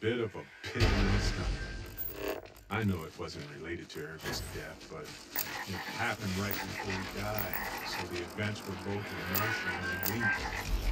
bit of a pit in the stomach. I know it wasn't related to Eric's death, but it happened right before he died, so the events were both emotional and linked.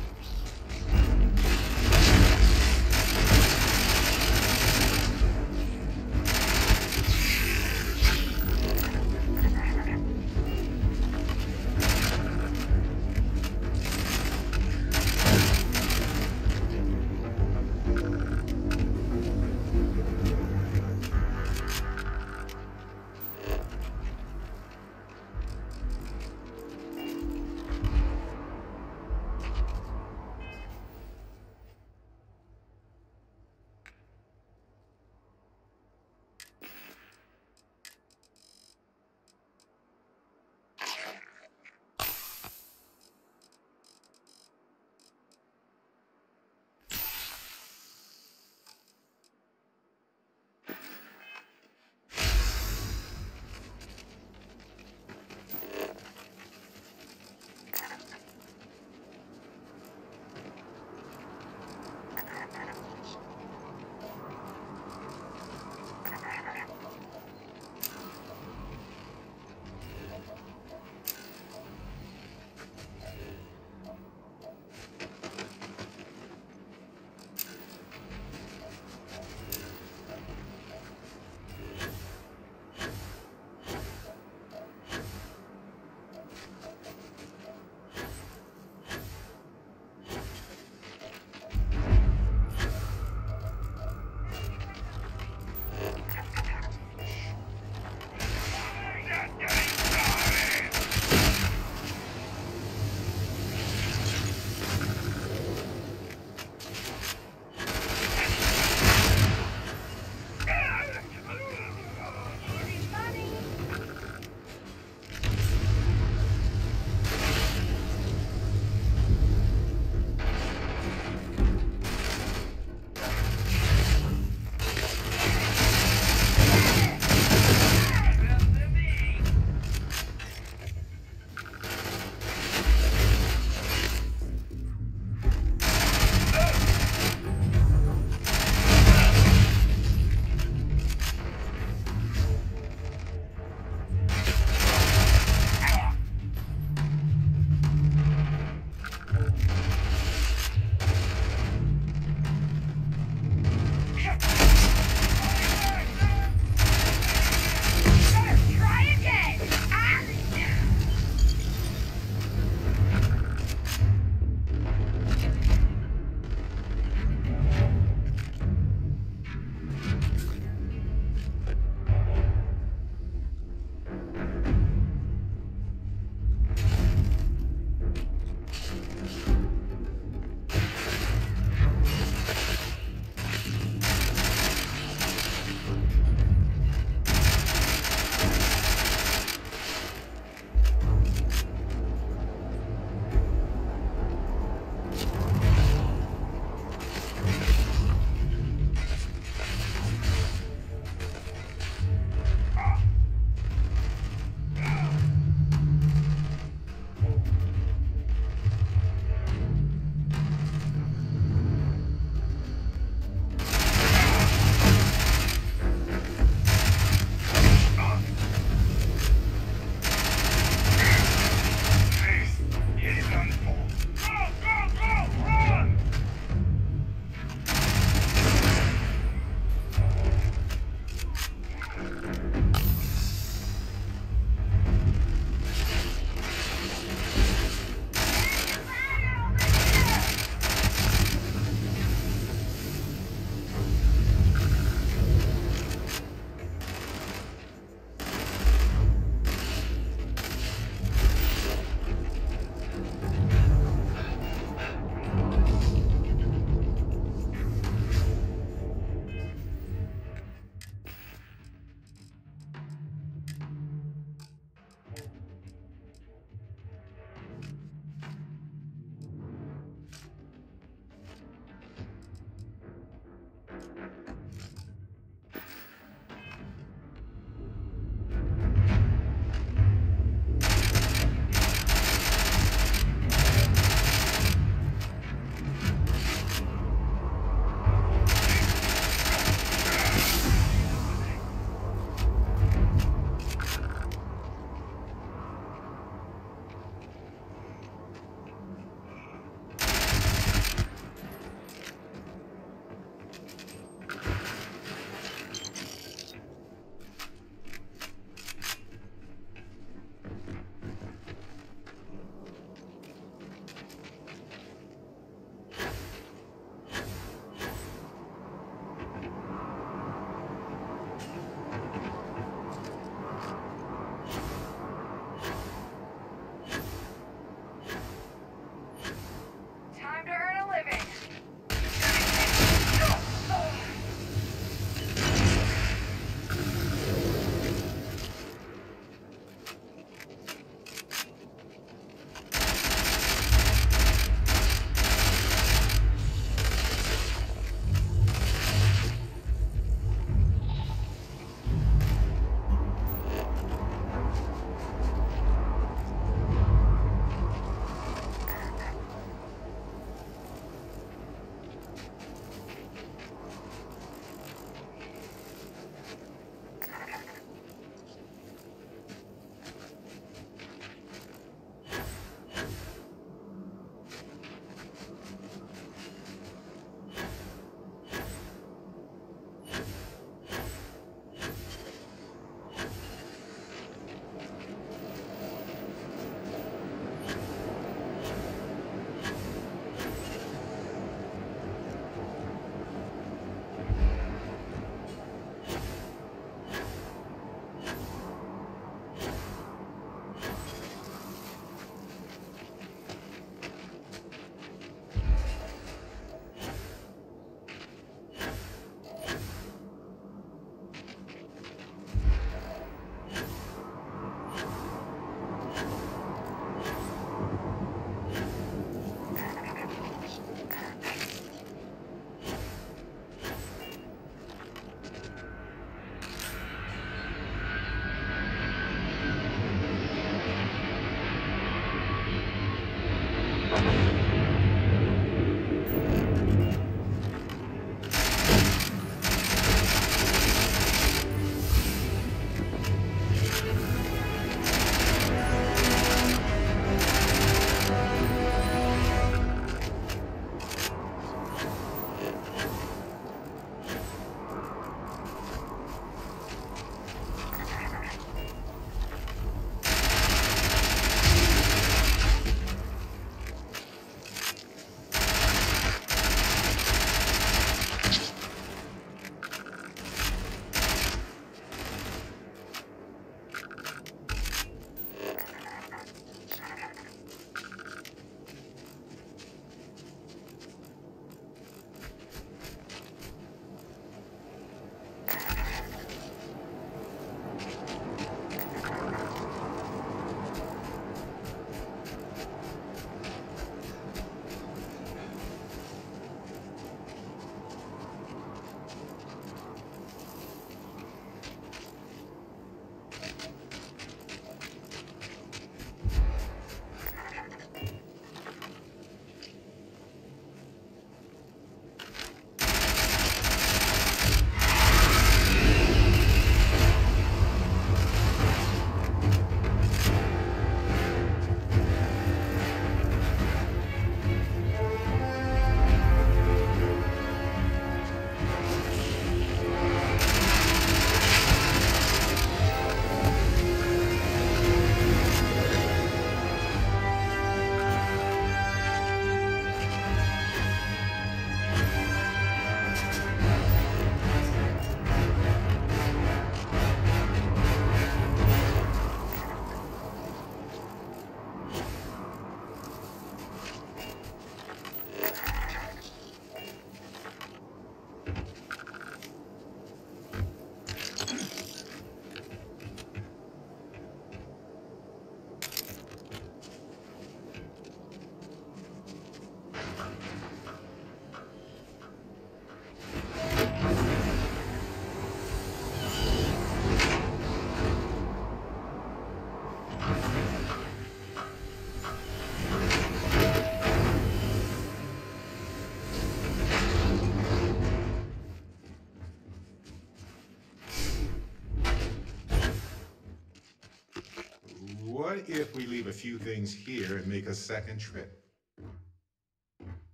If we leave a few things here and make a second trip?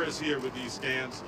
Progress here with these scans.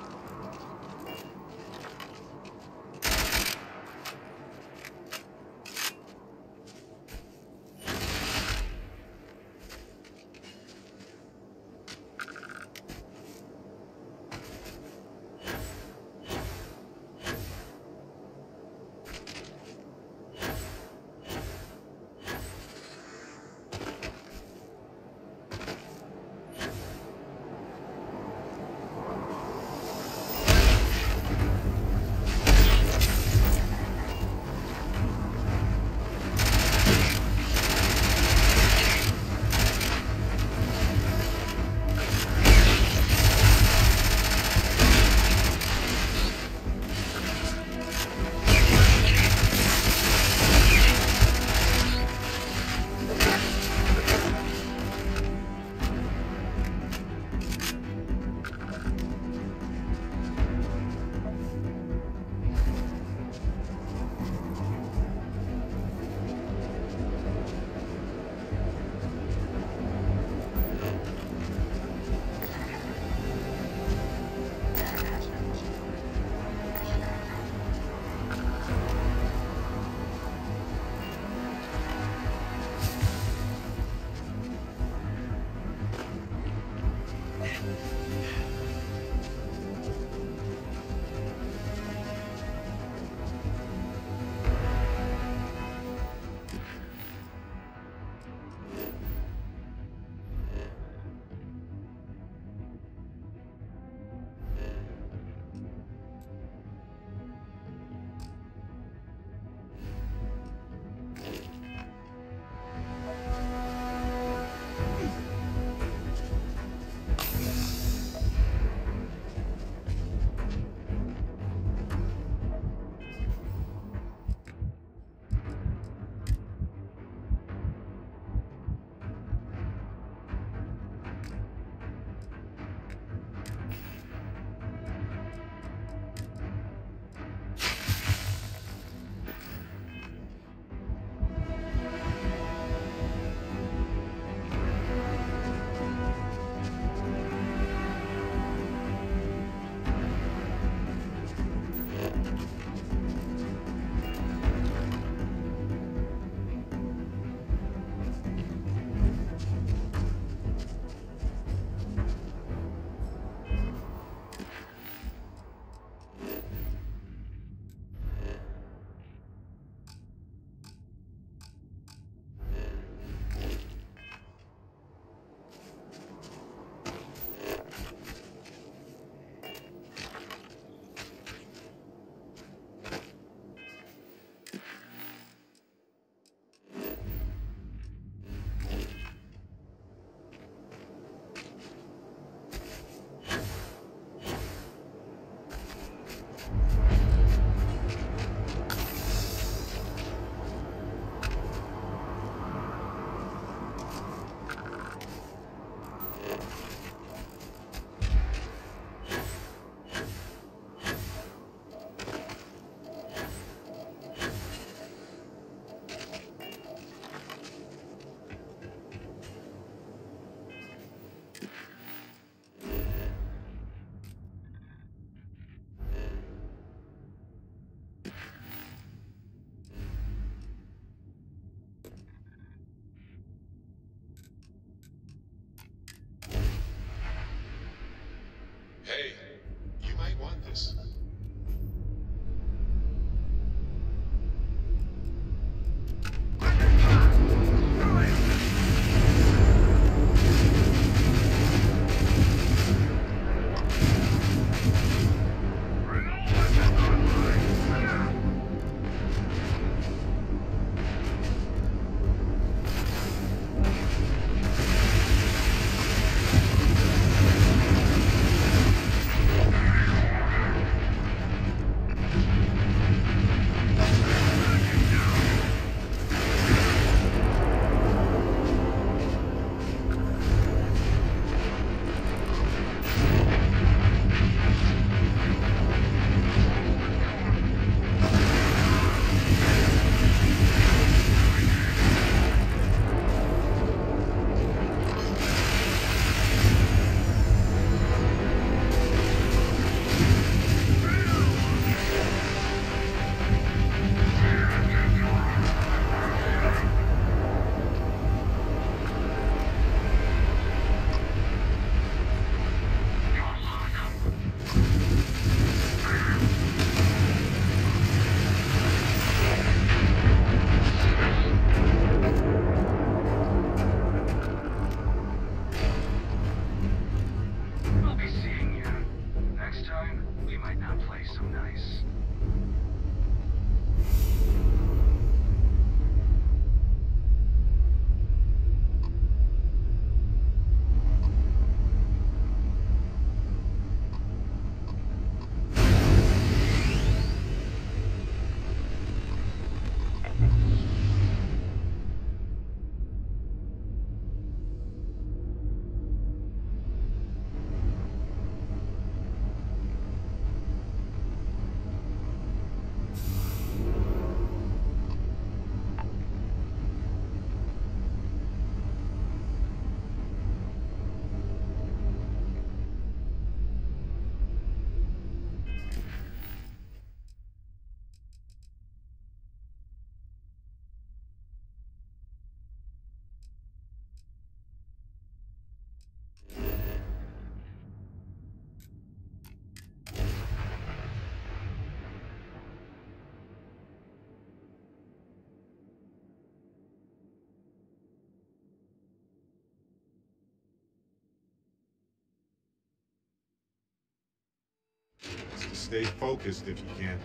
Stay focused if you can.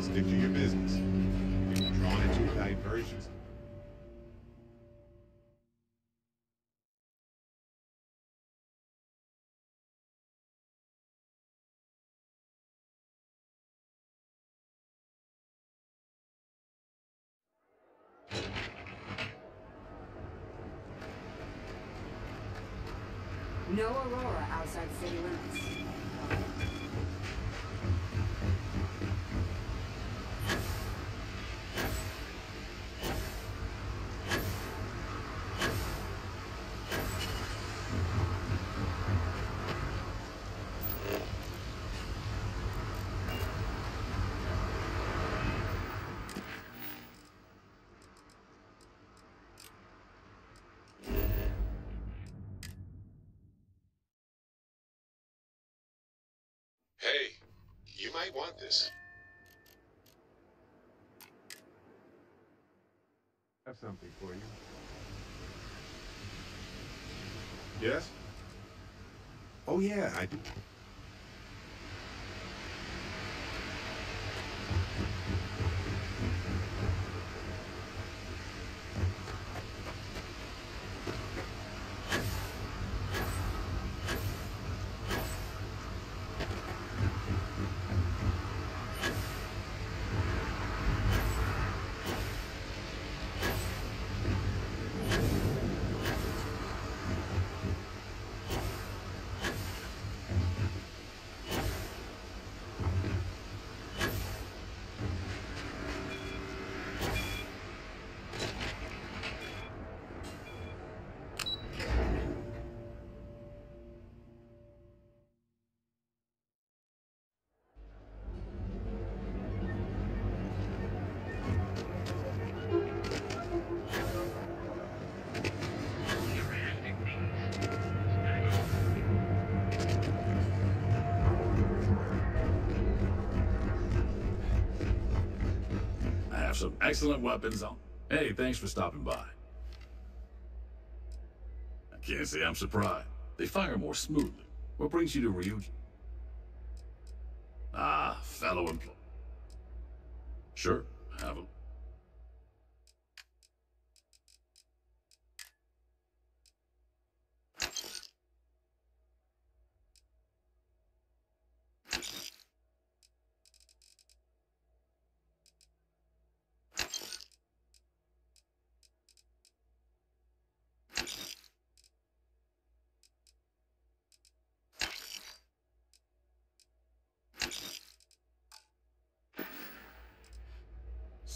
Stick to your business. Get drawn into diversions. Might want this. Have something for you. Yes? Oh yeah, I do. Excellent weapons on. Hey, thanks for stopping by. I can't say I'm surprised. They fire more smoothly. What brings you to Ryujin? Ah, fellow employee. Sure, have a...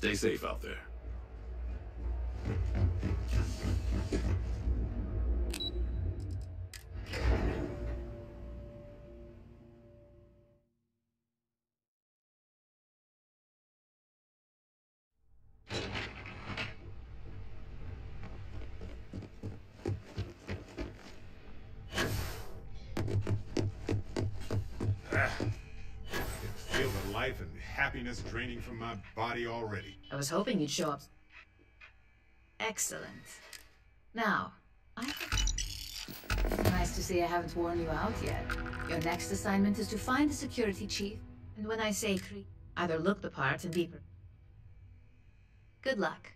Stay safe out there. Happiness draining from my body already. I was hoping you'd show up. Excellent. Now, I Nice to see I haven't worn you out yet. Your next assignment is to find the security chief And when I say cre, either look the part and be. Good luck.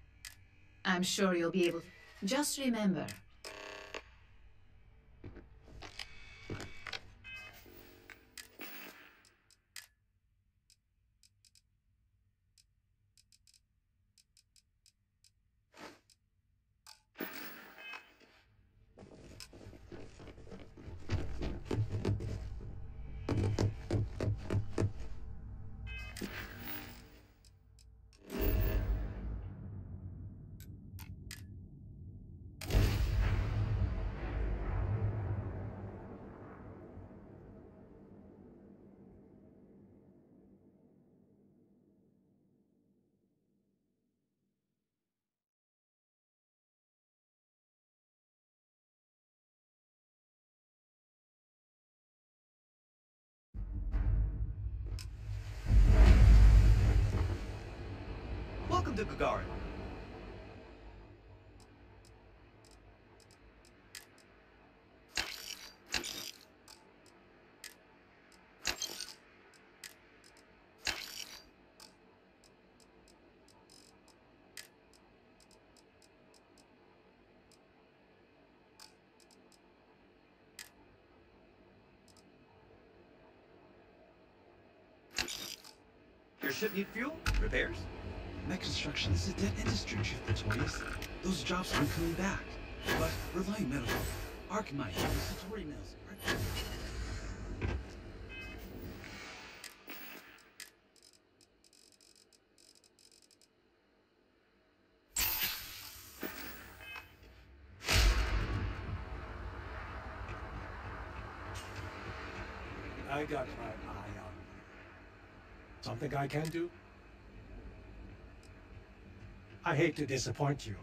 I'm sure you'll be able to. Just remember. Your ship need fuel? Repairs? Mech construction is a dead industry, Chief Pretorius. Those jobs be coming back. But Reliant Metal, Archmite, Satori Mills, are- Something I can do? I hate to disappoint you.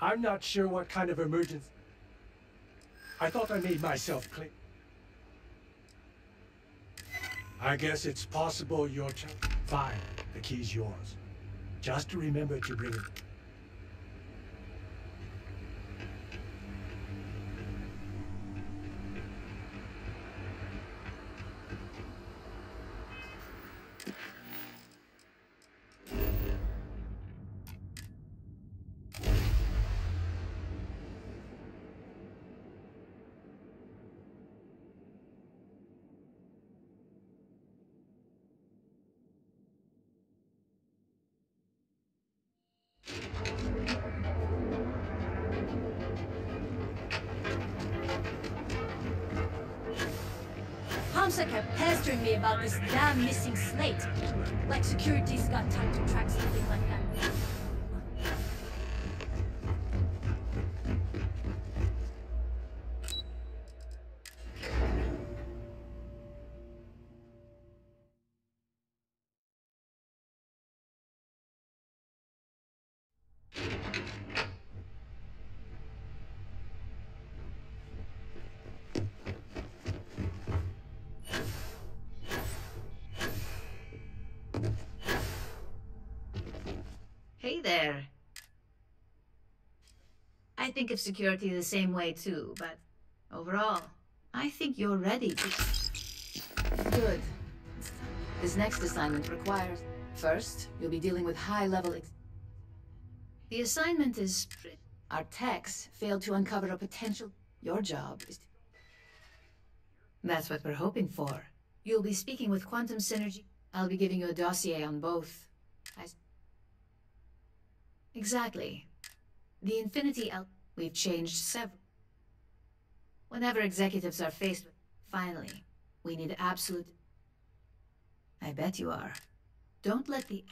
I'm not sure what kind of emergency. I thought I made myself clear. I guess it's possible your. Fine, the key's yours. Just remember to bring it. Hamza kept pestering me about this damn missing slate. Like security's got time to track something like that. Think of security the same way too, but overall, I think you're ready. Good. This next assignment requires... First, you'll be dealing with high-level... The assignment is. Our techs failed to uncover a potential... Your job is. That's what we're hoping for. You'll be speaking with Quantum Synergy. I'll be giving you a dossier on both. I... Exactly. The Infinity L. We've changed several. Whenever executives are faced with. Finally, we need absolute. I bet you are. Don't let the.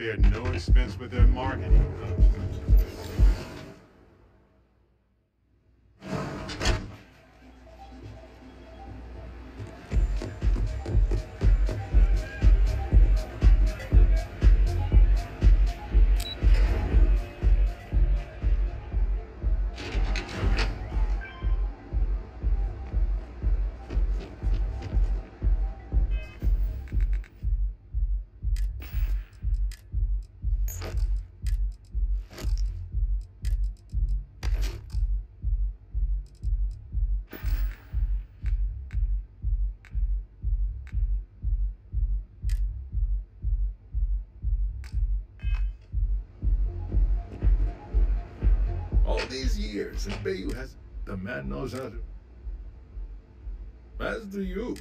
Spared no expense with their marketing. As do you.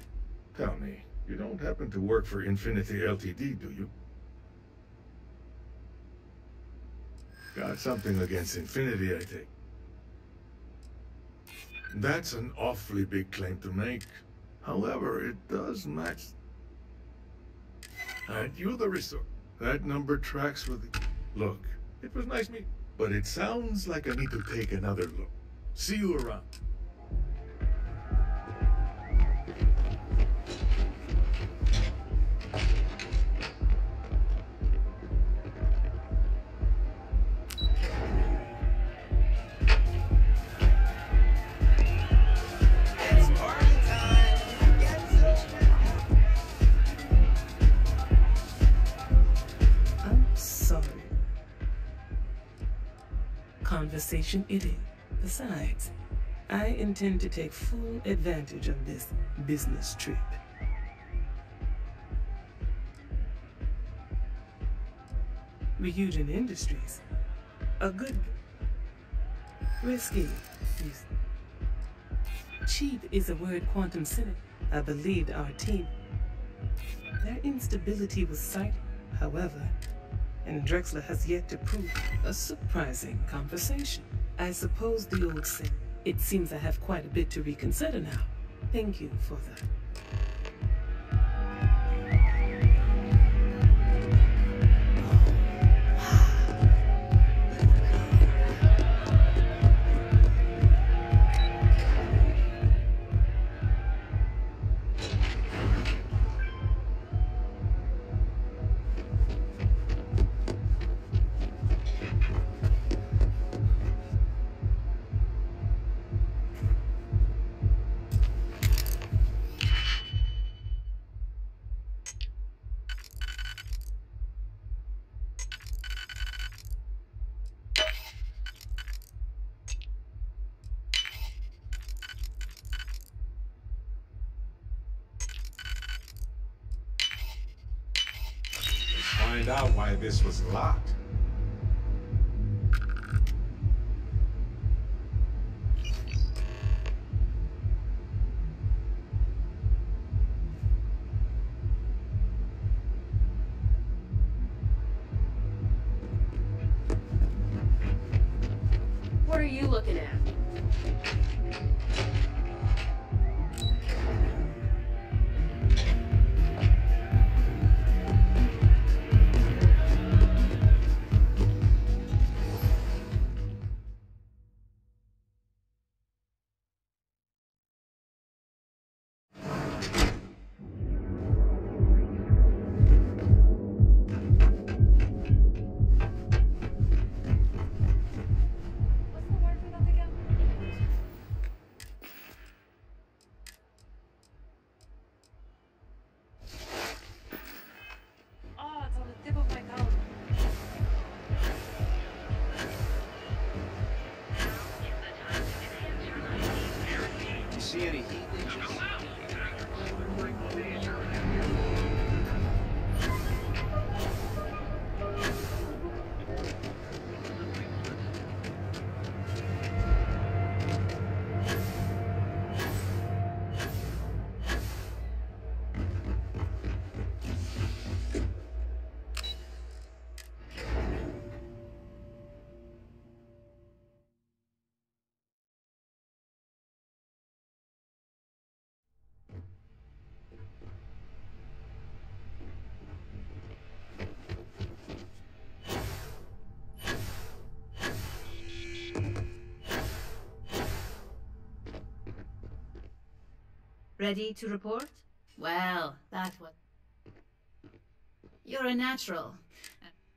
Tell me, you don't happen to work for Infinity LTD, do you? Got something against Infinity, I think. That's an awfully big claim to make. However, it does match. Aren't you the resort? That number tracks with. Look, it was nice meeting, but it sounds like I need to take another look. See you around. Is. Besides, I intend to take full advantage of this business trip. Ryujin Industries. A good. Risky. Cheap is a word quantum cynic. I believed our team. Their instability was cited, however, and Drexler has yet to prove a surprising conversation. I suppose the old saying, it seems I have quite a bit to reconsider now. Thank you for that. Looking at? Ready to report? Well, that what. You're a natural.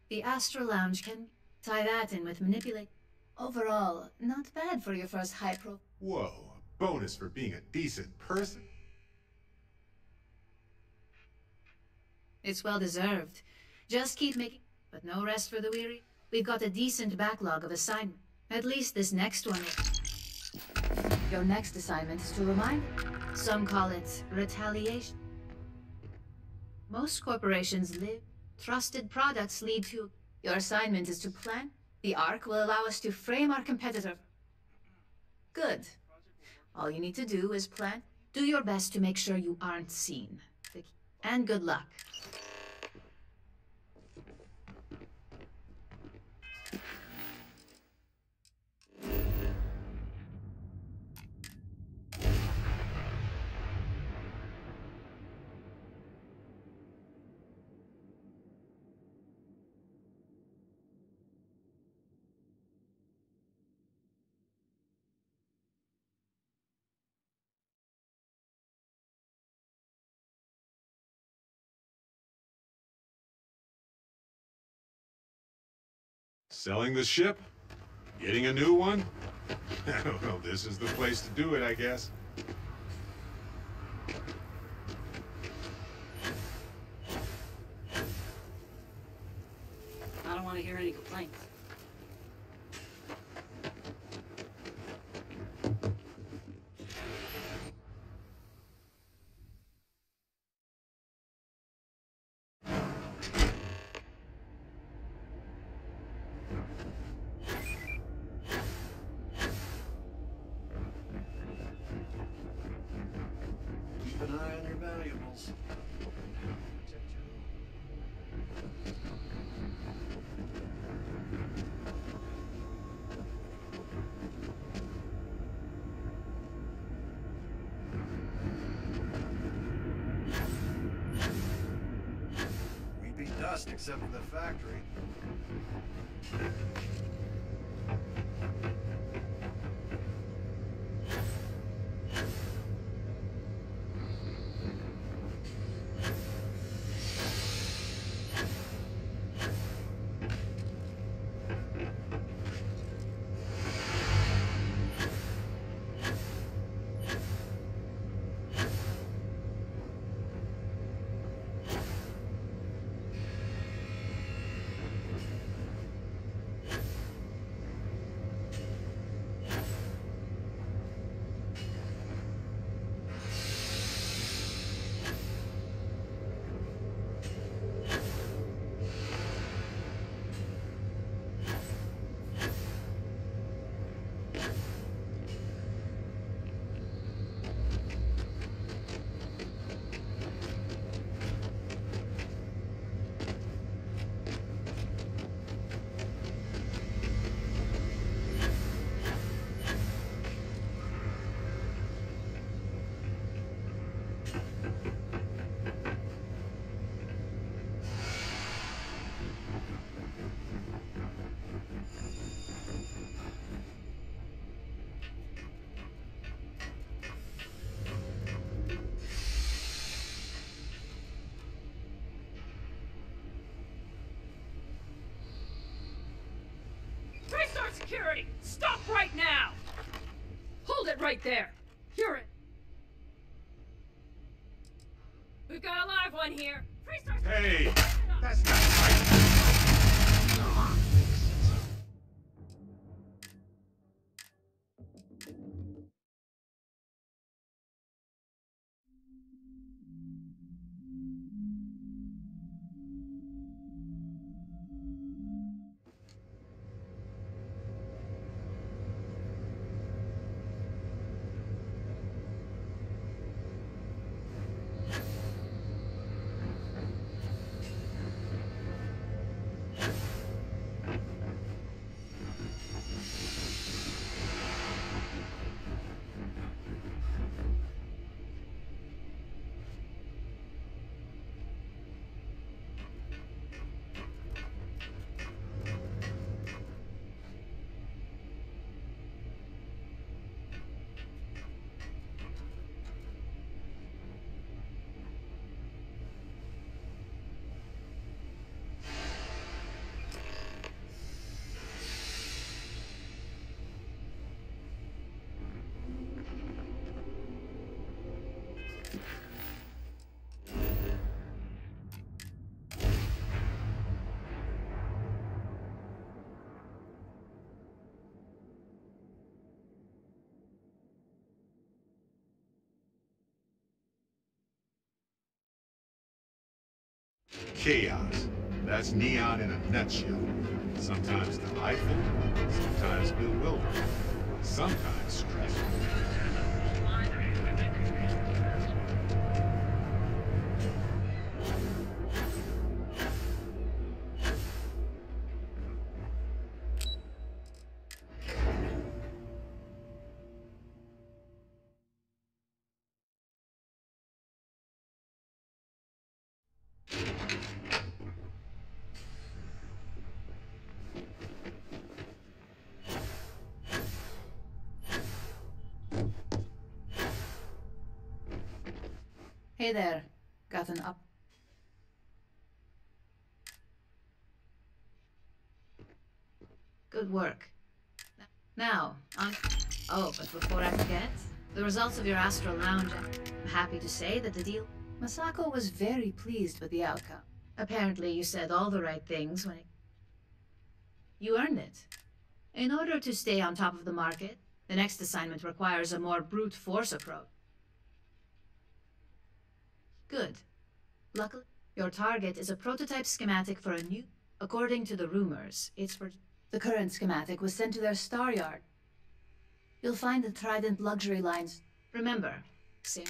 The Astral Lounge can tie that in with manipulate. Overall, not bad for your first high pro. Whoa, a bonus for being a decent person? It's well deserved. Just keep making, but no rest for the weary. We've got a decent backlog of assignments. At least this next one. Your next assignment is to remind. Some call it retaliation. Most corporations live. Trusted products lead to. Your assignment is to plan. The Ark will allow us to frame our competitor. Good. All you need to do is plan. Do your best to make sure you aren't seen. And good luck. Selling the ship? Getting a new one? well, this is the place to do it, I guess. I don't want to hear any complaints. Except for the factory. Security! Stop right now! Hold it right there! Chaos. That's Neon in a nutshell. Sometimes delightful, sometimes bewildering, sometimes stressful. Hey there. Got an up. Good work. Now, on. Oh, but before I forget, the results of your astral lounge. I'm happy to say that the deal. Masako was very pleased with the outcome. Apparently, you said all the right things when it. You earned it. In order to stay on top of the market, the next assignment requires a more brute force approach. Good. Luckily, your target is a prototype schematic for a new... According to the rumors, it's for... The current schematic was sent to their star yard. You'll find the Trident luxury lines. Remember, same...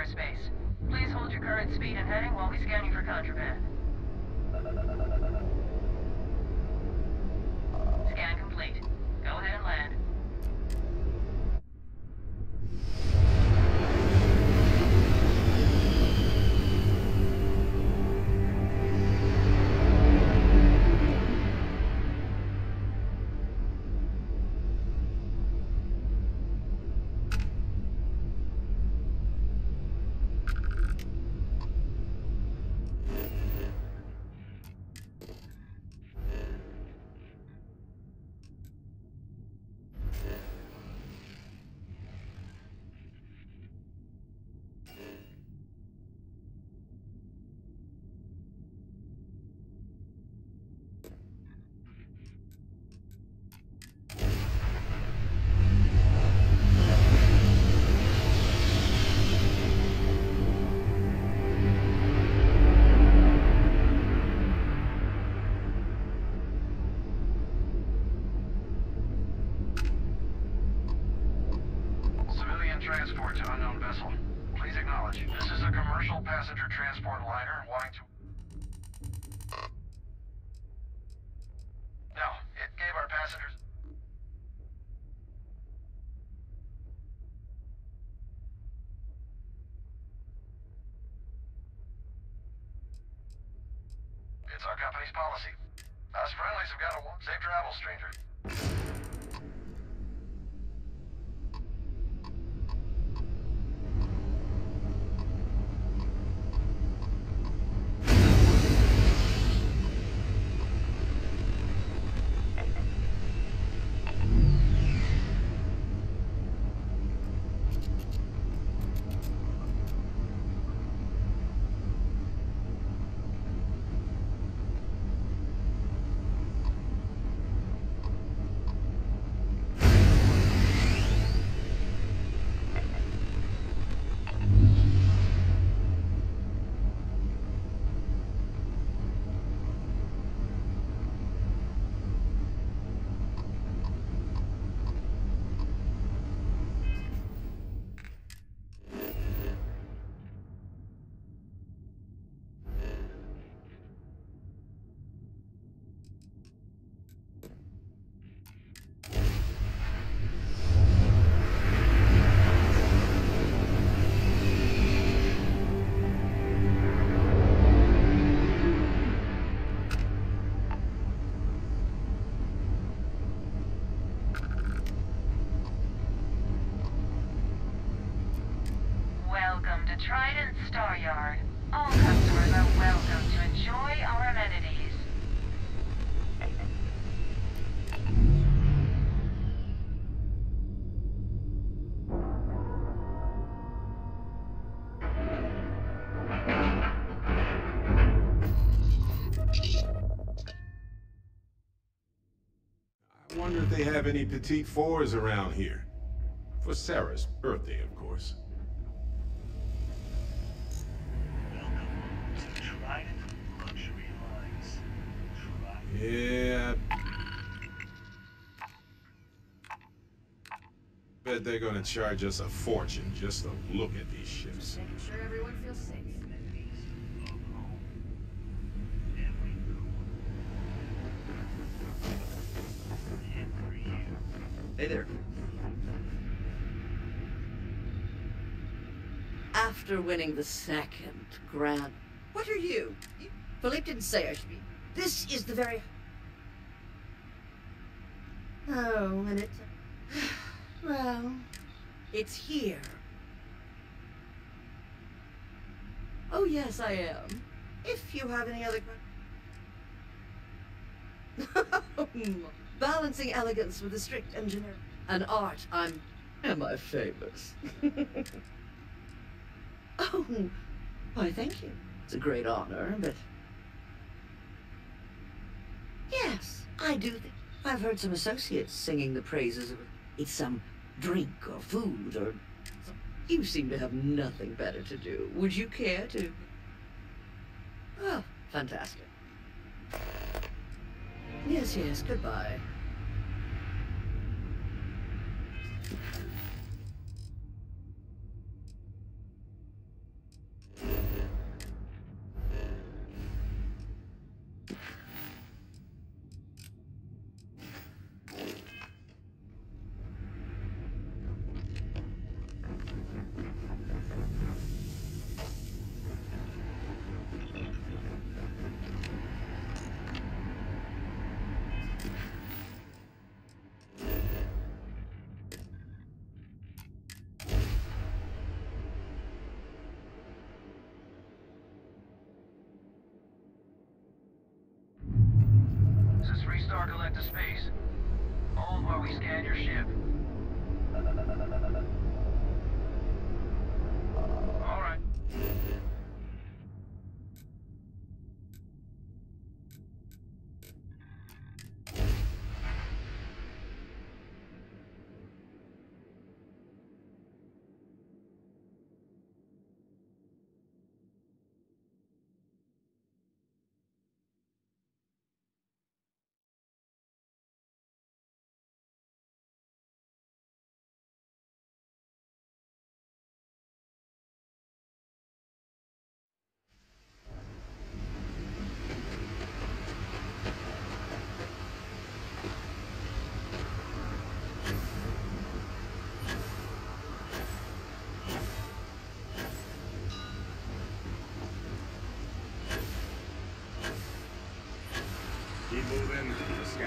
radar space. Please hold your current speed and heading while we scan you for contraband. Company's policy. Us friendlies have got a one. Safe travel, stranger. If they have any petite fours around here. For Sarah's birthday, of course. Trident Luxury Lines. Yeah. Bet they're gonna charge us a fortune just to look at these ships. Making sure everyone feels safe. The second Grand. What are you? Philippe didn't say I should be. This is the very. Oh, and it. Well, it's here. Oh, yes, I am. If you have any other questions. Balancing elegance with a strict engineer. An art I'm. Am I famous? oh, hmm. why, thank you. It's a great honor, but. Yes, I do. I've heard some associates singing the praises of. It's some drink or food or. You seem to have nothing better to do. Would you care to? Oh, fantastic. Yes, yes, goodbye.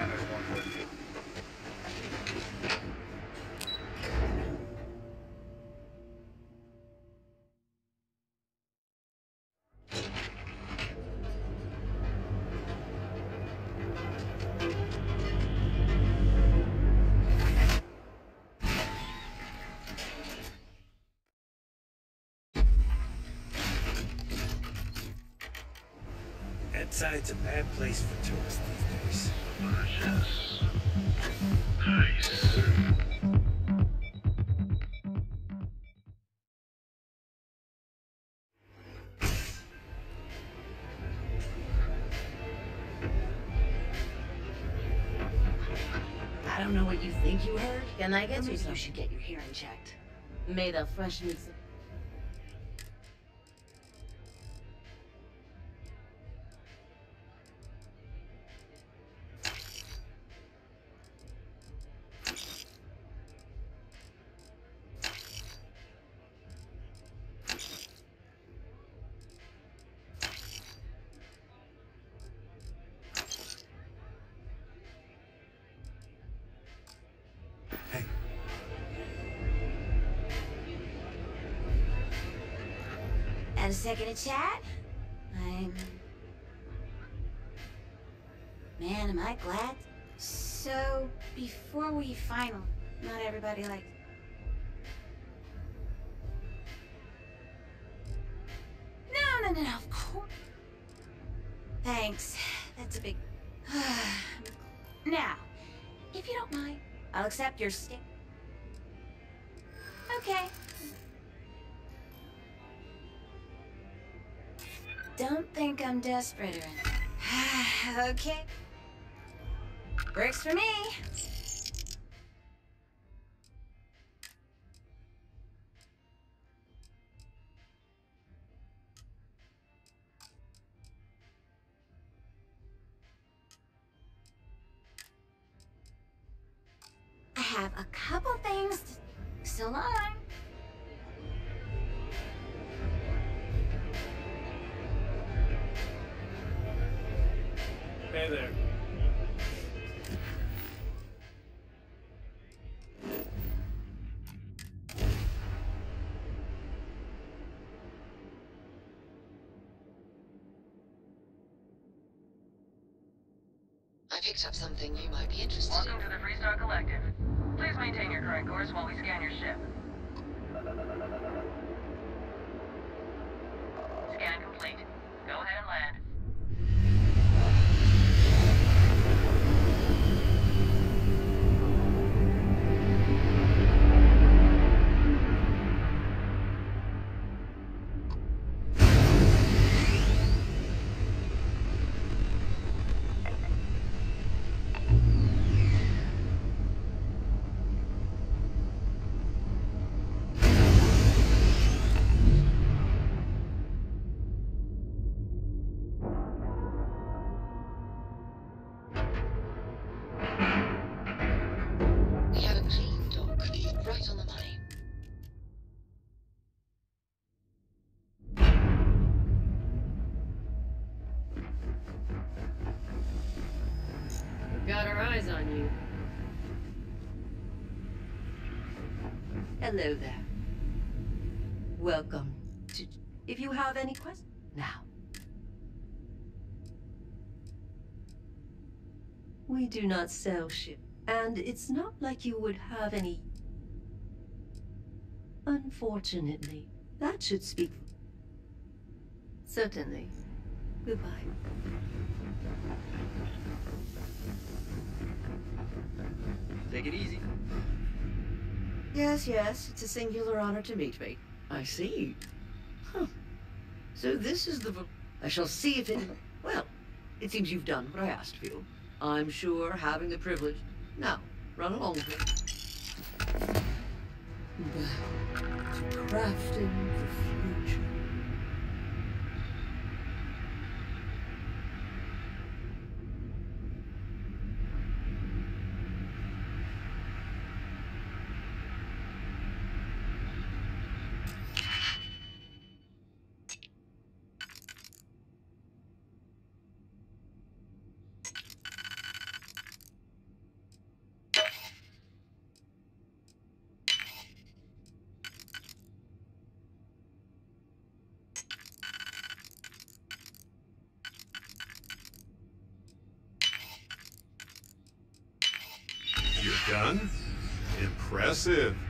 Way. Inside's a bad place for tourists these days. I don't know what you think you heard. Can I get you some? You should get your hearing checked. Made of fresh meat. Second to chat? I'm... Man, am I glad. So, before we final, not everybody like... No, no, no, no, of course. Thanks. That's a big... now, if you don't mind, I'll accept your stick. Okay. Don't think I'm desperate or anything. okay. Works for me. Welcome to the Freestar Collective. Please maintain your current course while we scan your ship. Hello there. Welcome to... If you have any questions... Now. We do not sell ship, and it's not like you would have any. Unfortunately, that should speak. Certainly. Goodbye. Take it easy. Yes, yes, it's a singular honor to meet me. I see. Huh. So this is the... I shall see if it... Well, it seems you've done what I asked for you. I'm sure having the privilege... Now, run along with me. Crafting Impressive.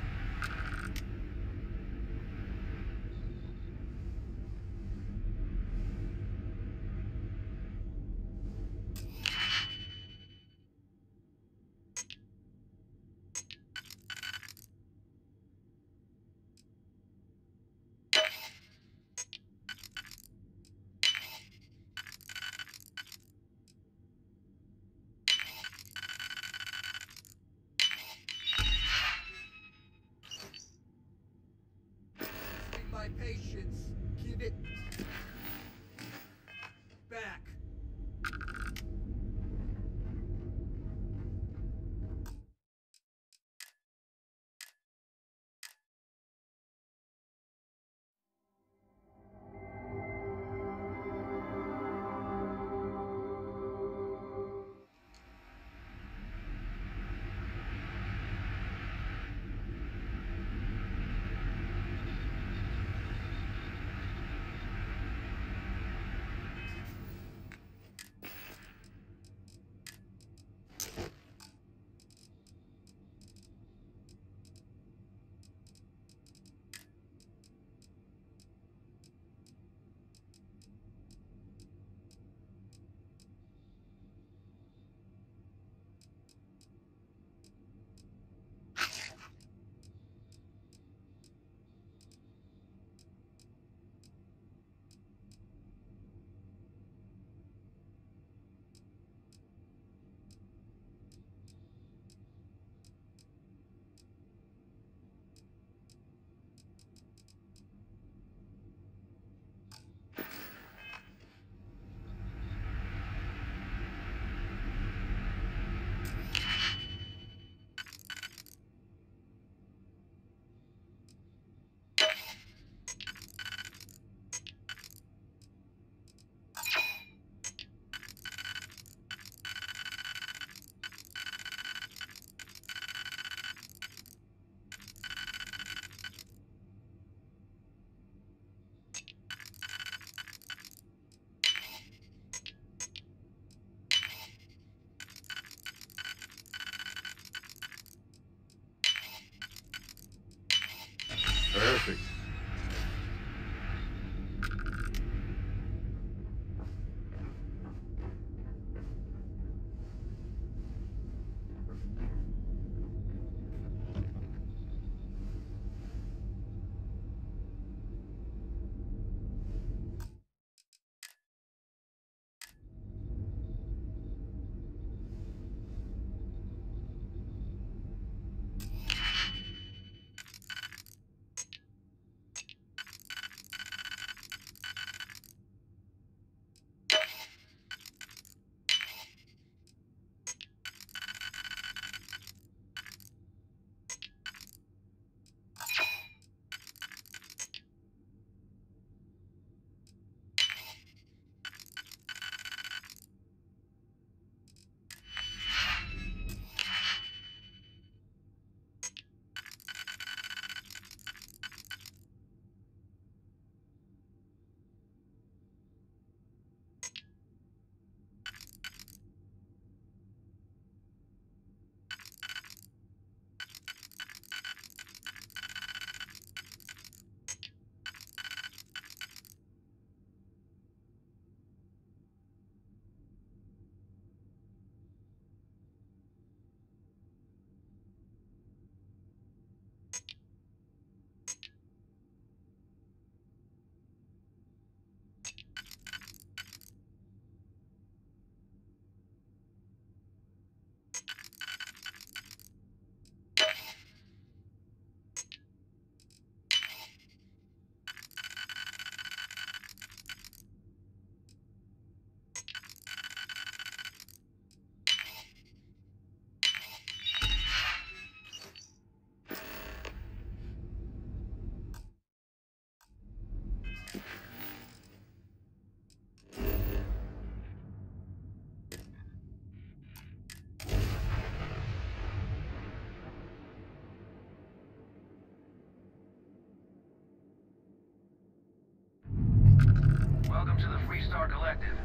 Freestar Collective.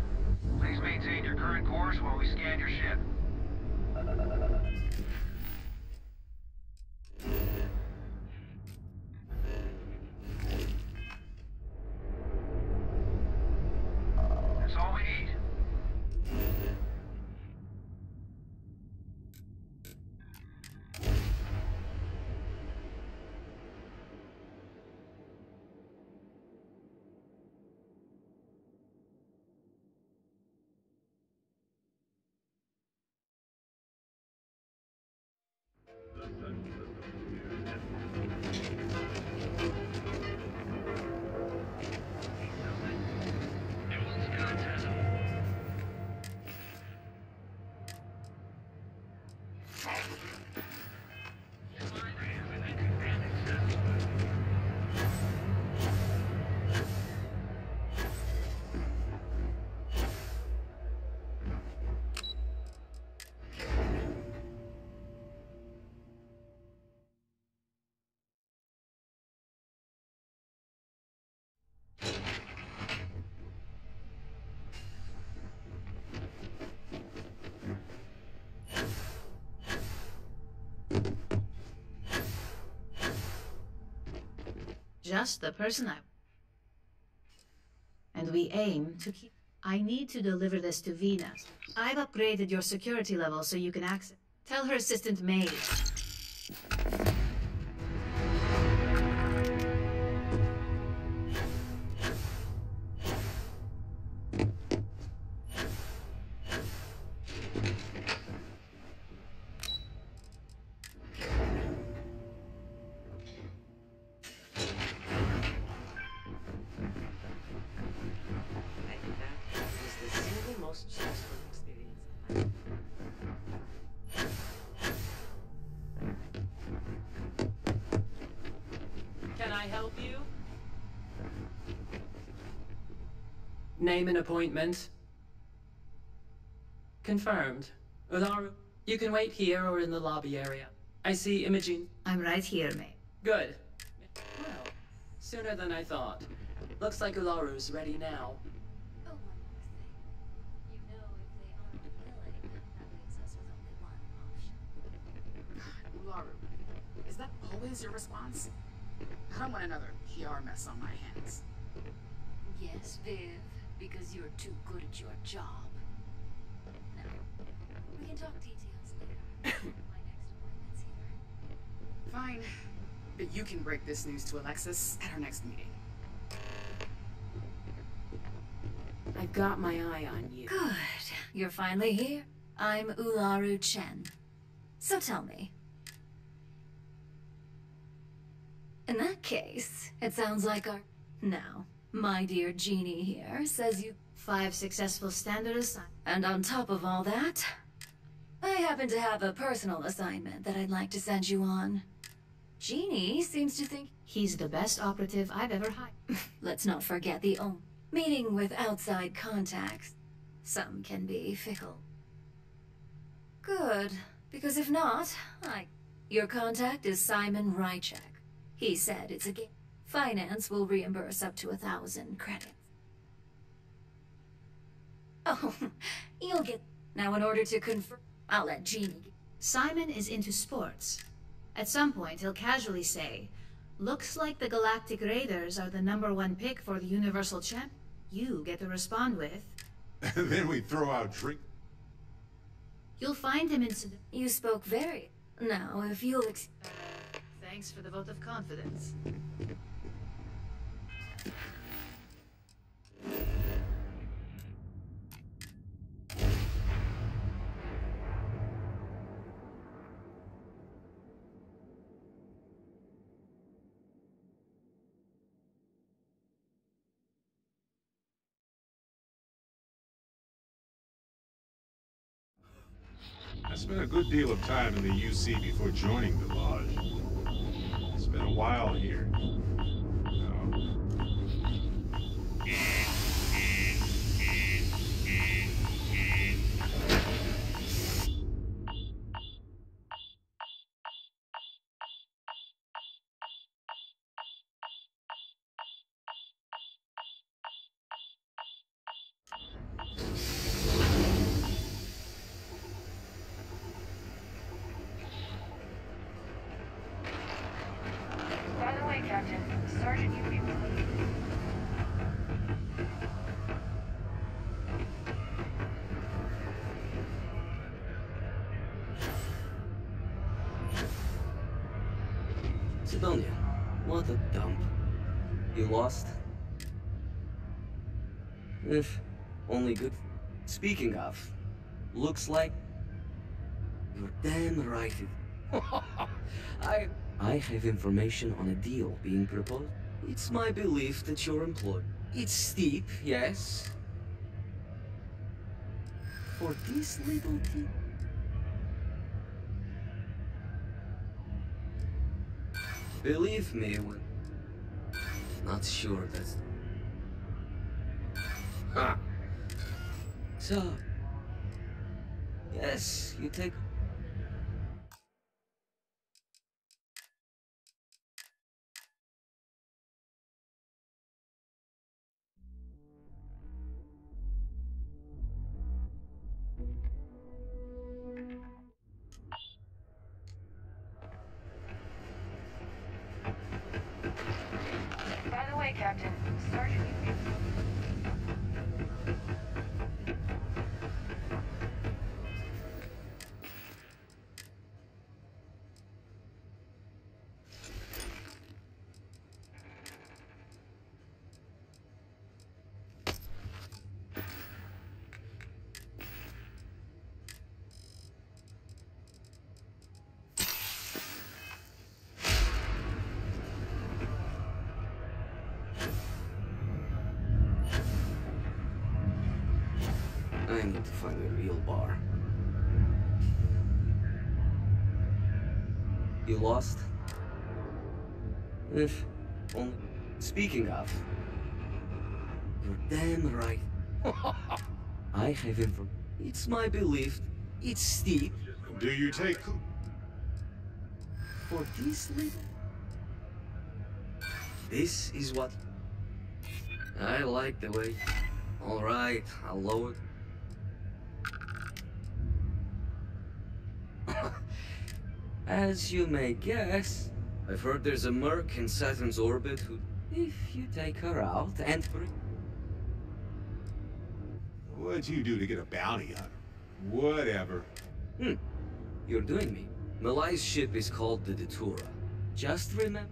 Please maintain your current course while we scan your ship. Just the person I. And we aim to keep. I need to deliver this to Venus. I've upgraded your security level so you can access. Tell her assistant May. Name and appointment. Confirmed. Ularu, you can wait here or in the lobby area. I see Imogene. I'm right here, May. Good. Well, sooner than I thought. Looks like Ularu's ready now. Ularu, is that always your response? I don't want another PR mess on my hands. Yes, Viv, because you're too good at your job. Now, we can talk details later. My next appointment's here. Fine. But you can break this news to Alexis at our next meeting. I've got my eye on you. Good. You're finally here. I'm Ularu Chen. So tell me. In that case, it sounds like our... Now, my dear Genie here says you... Five successful standard assignments. And on top of all that, I happen to have a personal assignment that I'd like to send you on. Genie seems to think He's the best operative I've ever hired. Let's not forget the own meeting with outside contacts. Some can be fickle. Good, because if not, I. Your contact is Simon Rychek. He said it's a game. Finance will reimburse up to a thousand credits. Oh, you'll get. Now, in order to confirm, I'll let Jeannie. Simon is into sports. At some point, he'll casually say, Looks like the Galactic Raiders are the number one pick for the Universal Champ. You get to respond with, And then we throw out drink. You'll find him in. You spoke very. Now, if you'll. Ex- Thanks for the vote of confidence. I spent a good deal of time in the UC before joining the Lodge. It's been a while here. Lost? If only good. Speaking of, looks like you're damn right. I I have information on a deal being proposed. It's my belief that you're employed. It's steep, yes. For this little thing. Believe me when not sure that's Ha! So Yes, you take way, Captain, Sergeant. To find a real bar. You lost? If only. Speaking of, you're damn right. I have info. It's my belief. It's steep. Do you take For this little. This is what. I like the way. All right, I'll lower. As you may guess, I've heard there's a merc in Saturn's orbit who, if you take her out and bring. What'd you do to get a bounty on her? Whatever. Hmm, you're doing me. Malai's ship is called the Datura. Just remember.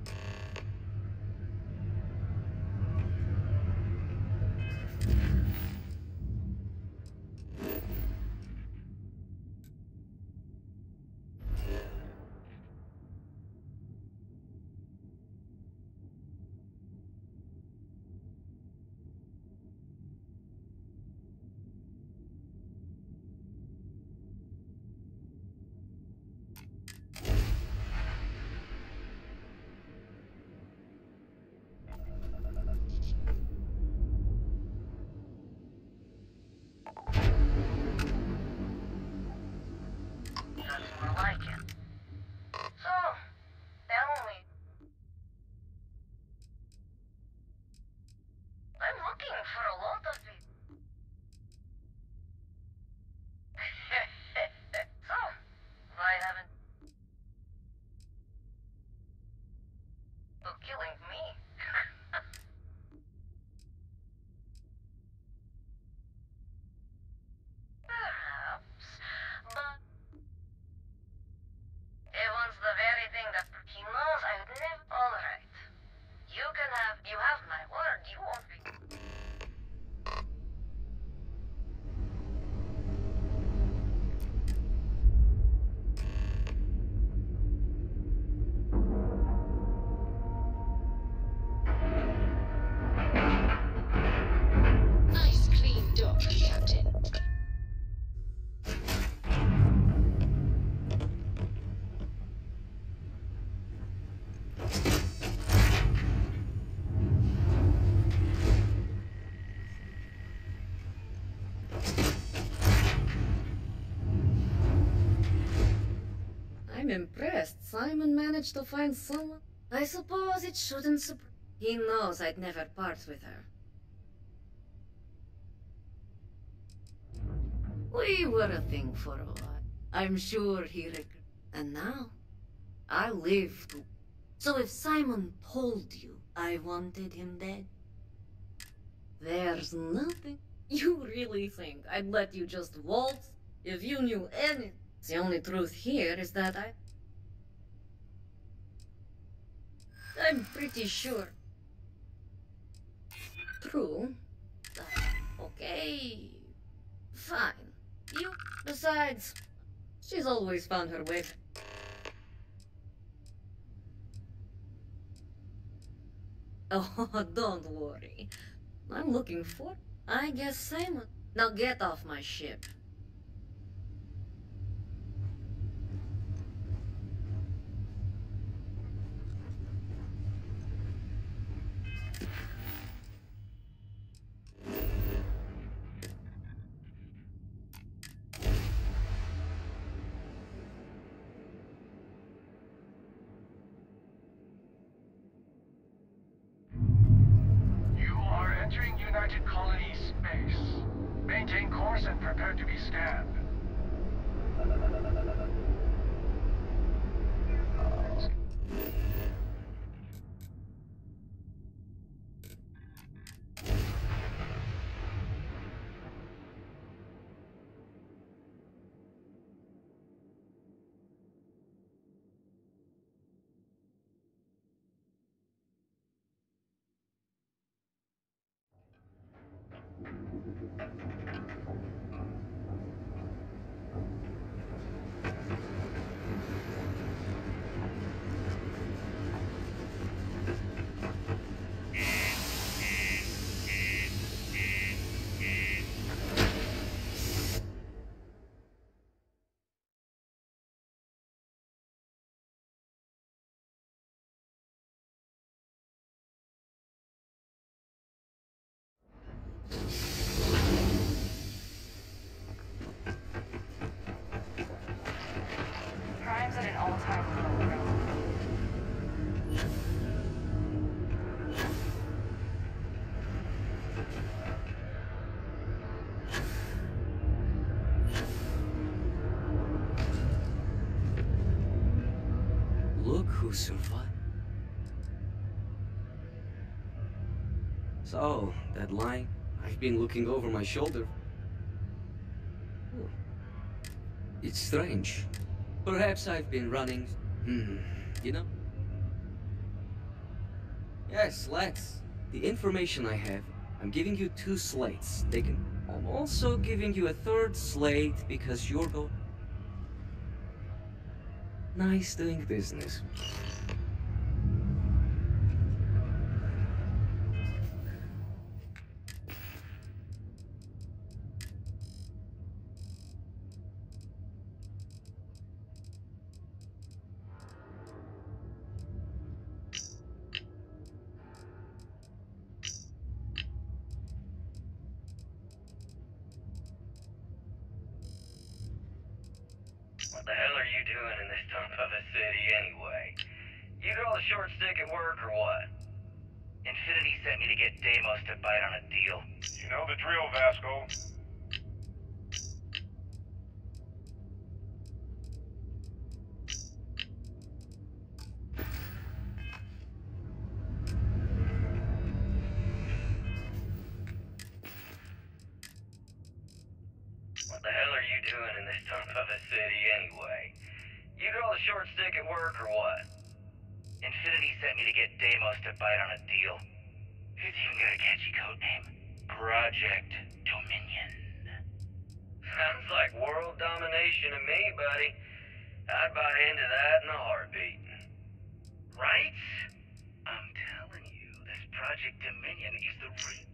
Simon managed to find someone. I suppose it shouldn't surprise. He knows I'd never part with her. We were a thing for a while. I'm sure he regret. And now, I live to. So if Simon told you I wanted him dead, there's nothing. You really think I'd let you just waltz if you knew any? The only truth here is that I. I'm pretty sure. True. Okay. Fine. You. Besides, she's always found her way. Oh, don't worry. I'm looking for. I guess Simon. Now get off my ship. So, that line, I've been looking over my shoulder. Oh. It's strange. Perhaps I've been running. Hmm, you know? Yes, let's. The information I have, I'm giving you two slates. Can. I'm also giving you a third slate because you're going. Nice doing business. City anyway? You draw the short stick at work or what? Infinity sent me to get Deimos to bite on a deal. He's even got a catchy code name. Project Dominion. Sounds like world domination to me, buddy. I'd buy into that in a heartbeat. Right? I'm telling you, this Project Dominion is the real...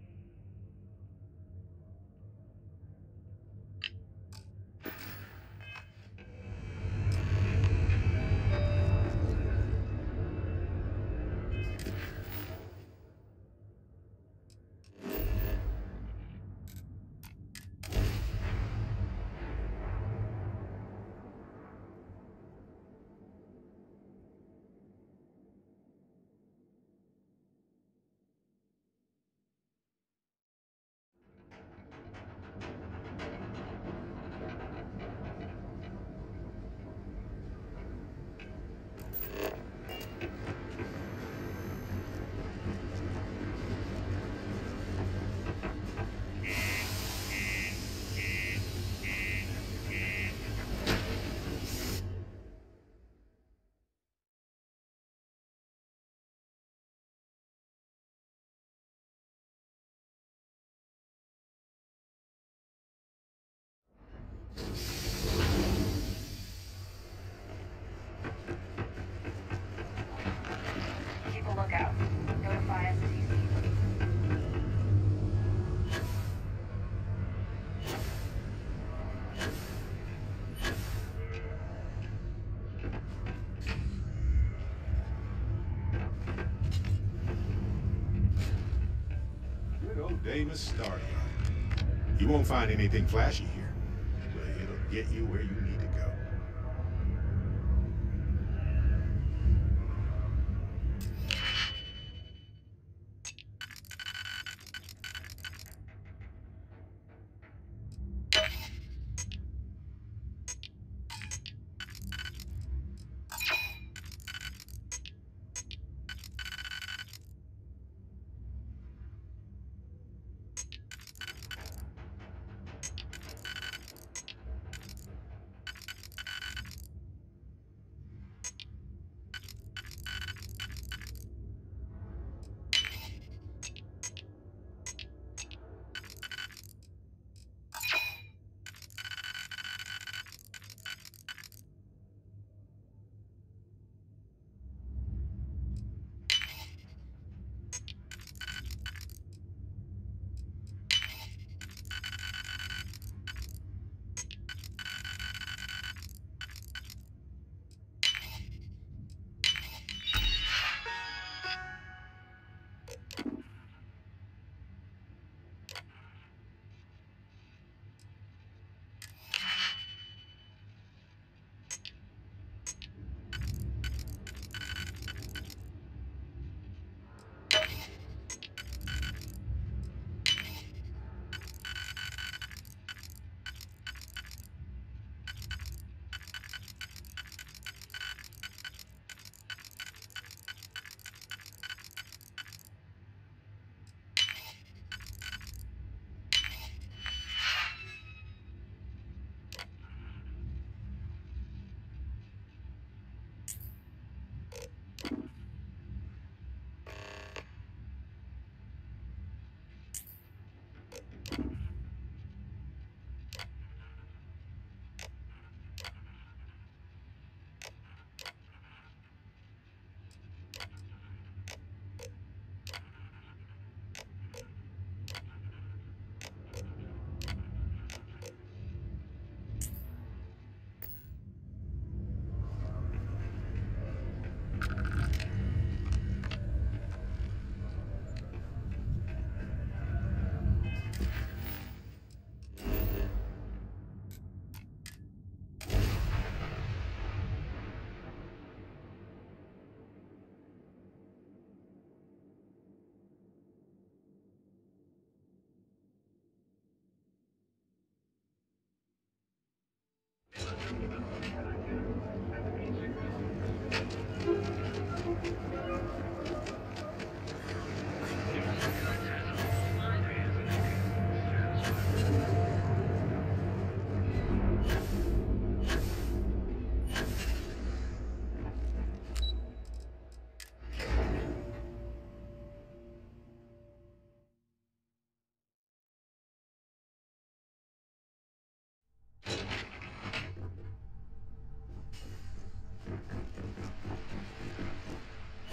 famous starlight. You won't find anything flashy here, but it'll get you where you to go.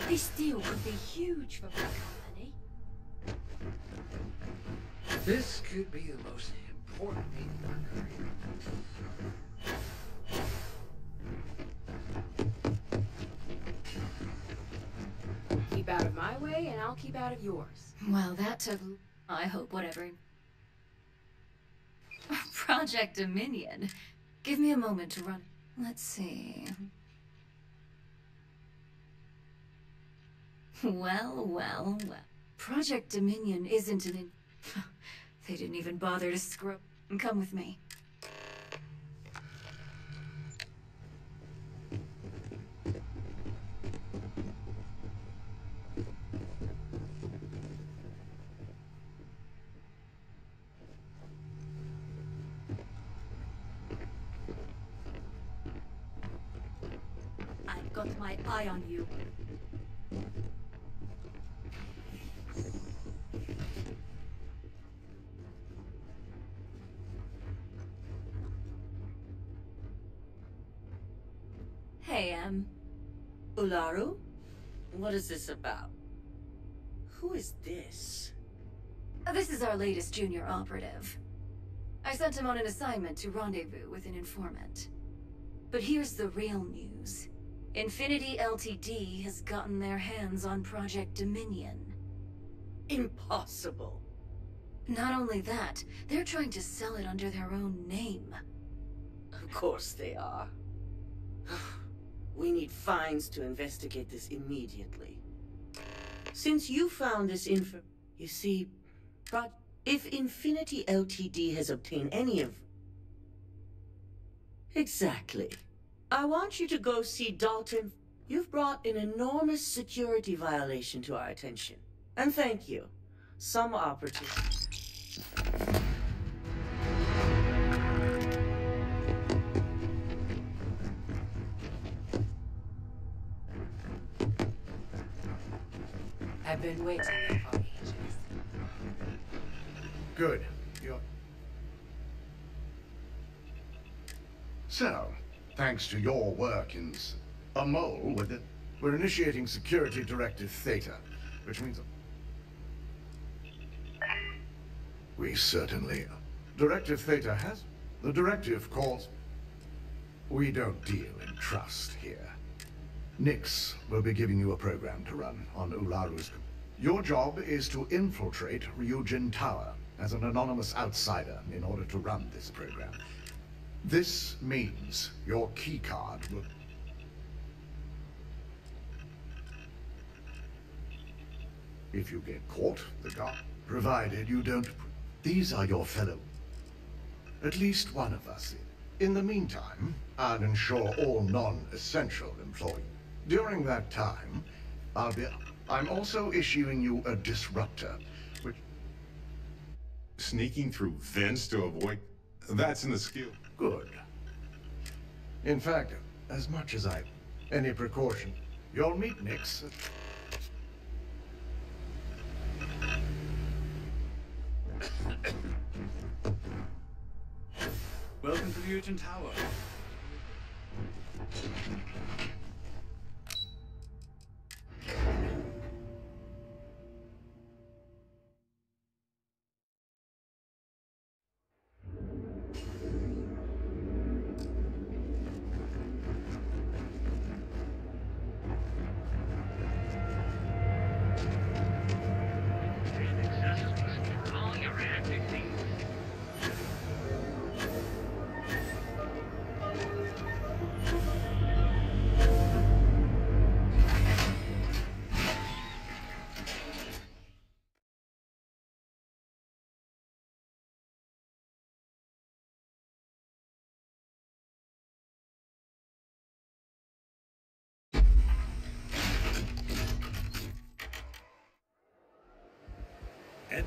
This deal could be huge for my company. This could be the most important meeting of my career. Keep out of my way, and I'll keep out of yours. Well, that took. I hope whatever. Project Dominion. Give me a moment to run. Let's see. Well, well, well. Project Dominion isn't an. In they didn't even bother to scrub. Come with me. Ularu? What is this about? Who is this? Uh, this is our latest junior operative. I sent him on an assignment to rendezvous with an informant. But here's the real news. Infinity LTD has gotten their hands on Project Dominion. Impossible. Not only that, they're trying to sell it under their own name. Of course they are. We need Fiennes to investigate this immediately. Since you found this info, you see, but if Infinity LTD has obtained any of... Exactly. I want you to go see Dalton. You've brought an enormous security violation to our attention. And thank you. Some operative... I've been waiting for ages. Good. You're... So, thanks to your work in a mole with it, we're initiating Security Directive Theta, which means... We certainly... Directive Theta has... The directive calls... We don't deal in trust here. Nyx will be giving you a program to run on Ularu's... Your job is to infiltrate Ryujin Tower as an anonymous outsider in order to run this program. This means your keycard will... If you get caught, the guard... Provided you don't... These are your fellow... At least one of us. In the meantime, I'll ensure all non-essential employees. During that time, I'll be... I'm also issuing you a disruptor, which... Sneaking through vents to avoid... That's in the skill. Good. In fact, as much as I... Any precaution, you'll meet Nyx. Welcome to the Ryujin Tower.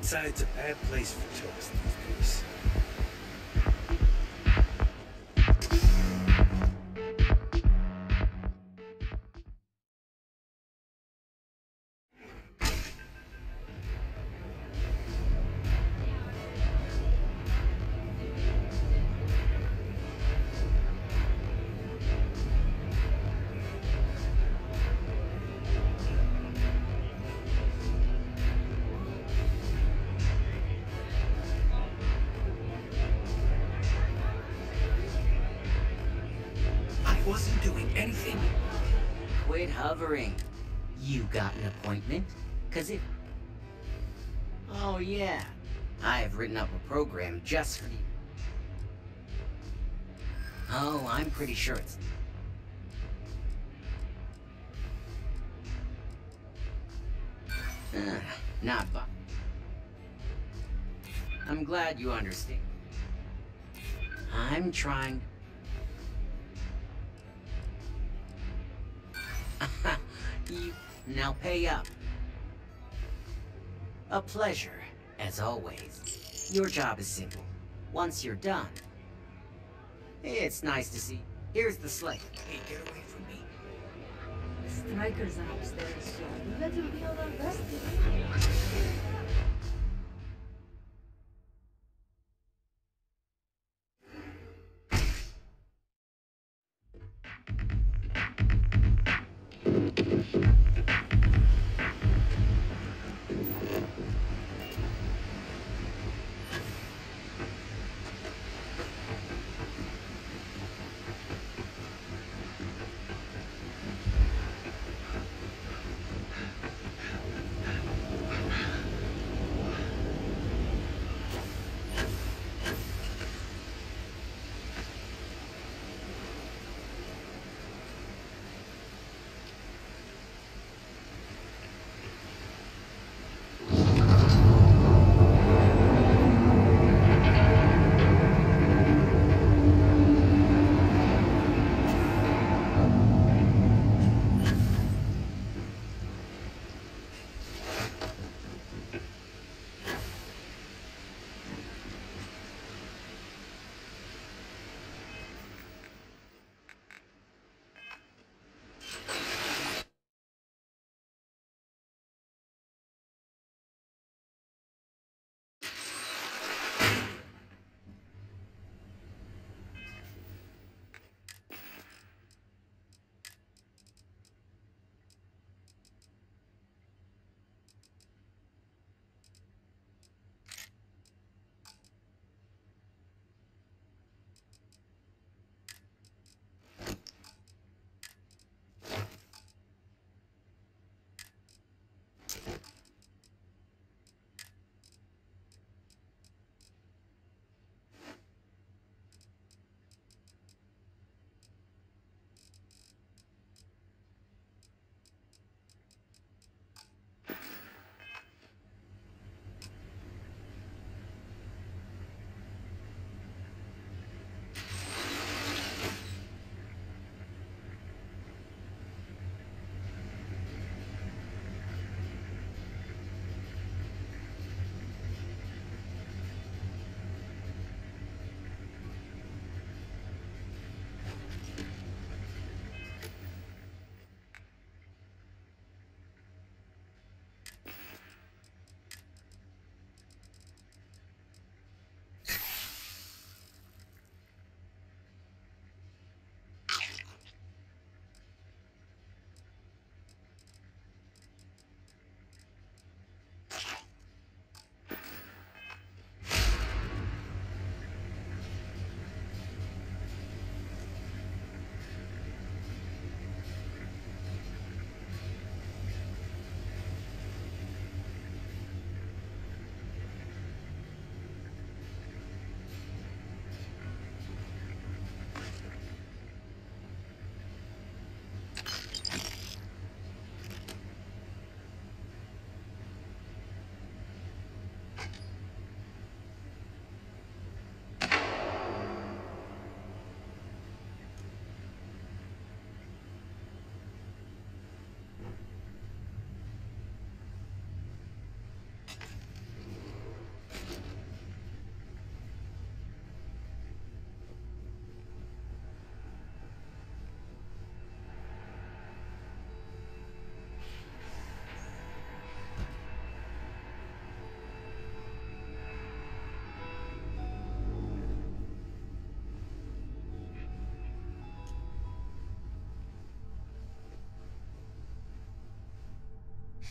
Inside's a bad place for tourists these days. I just for you. Oh, I'm pretty sure it's... Ah, not bu- I'm glad you understand. I'm trying... you now pay up. A pleasure, as always. Your job is simple. Once you're done, it's nice to see. Here's the slate. Hey, get away from me. Strikers are upstairs, so we better be on our best.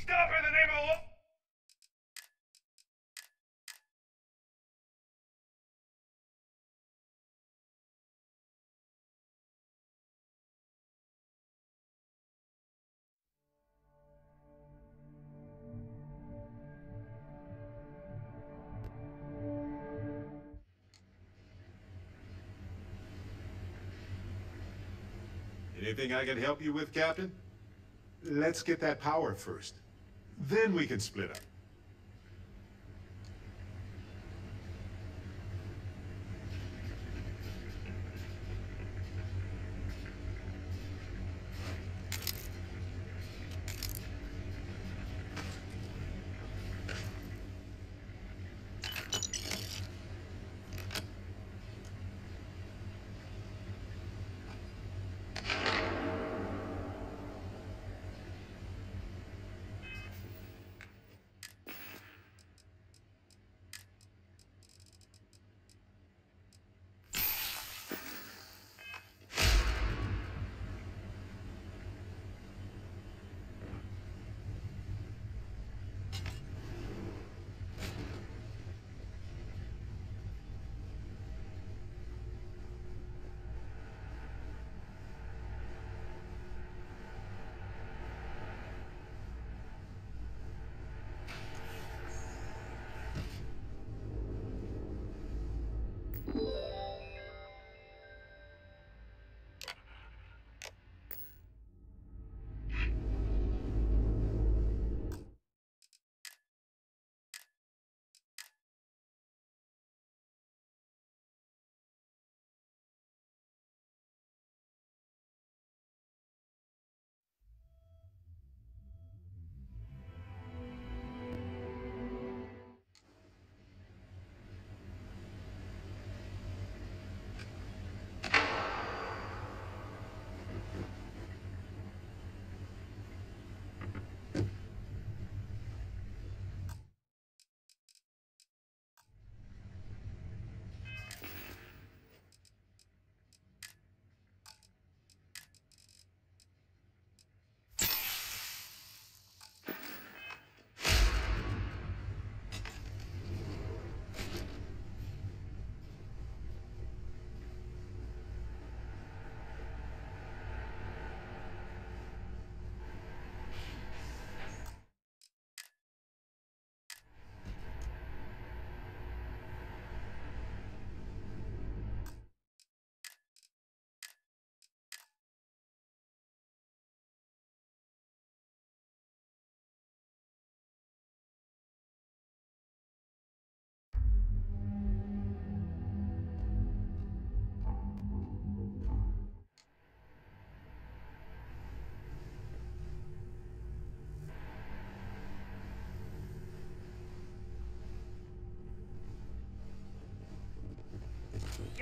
Stop in the name of the law! Anything I can help you with, Captain? Let's get that power first. Then we can split up.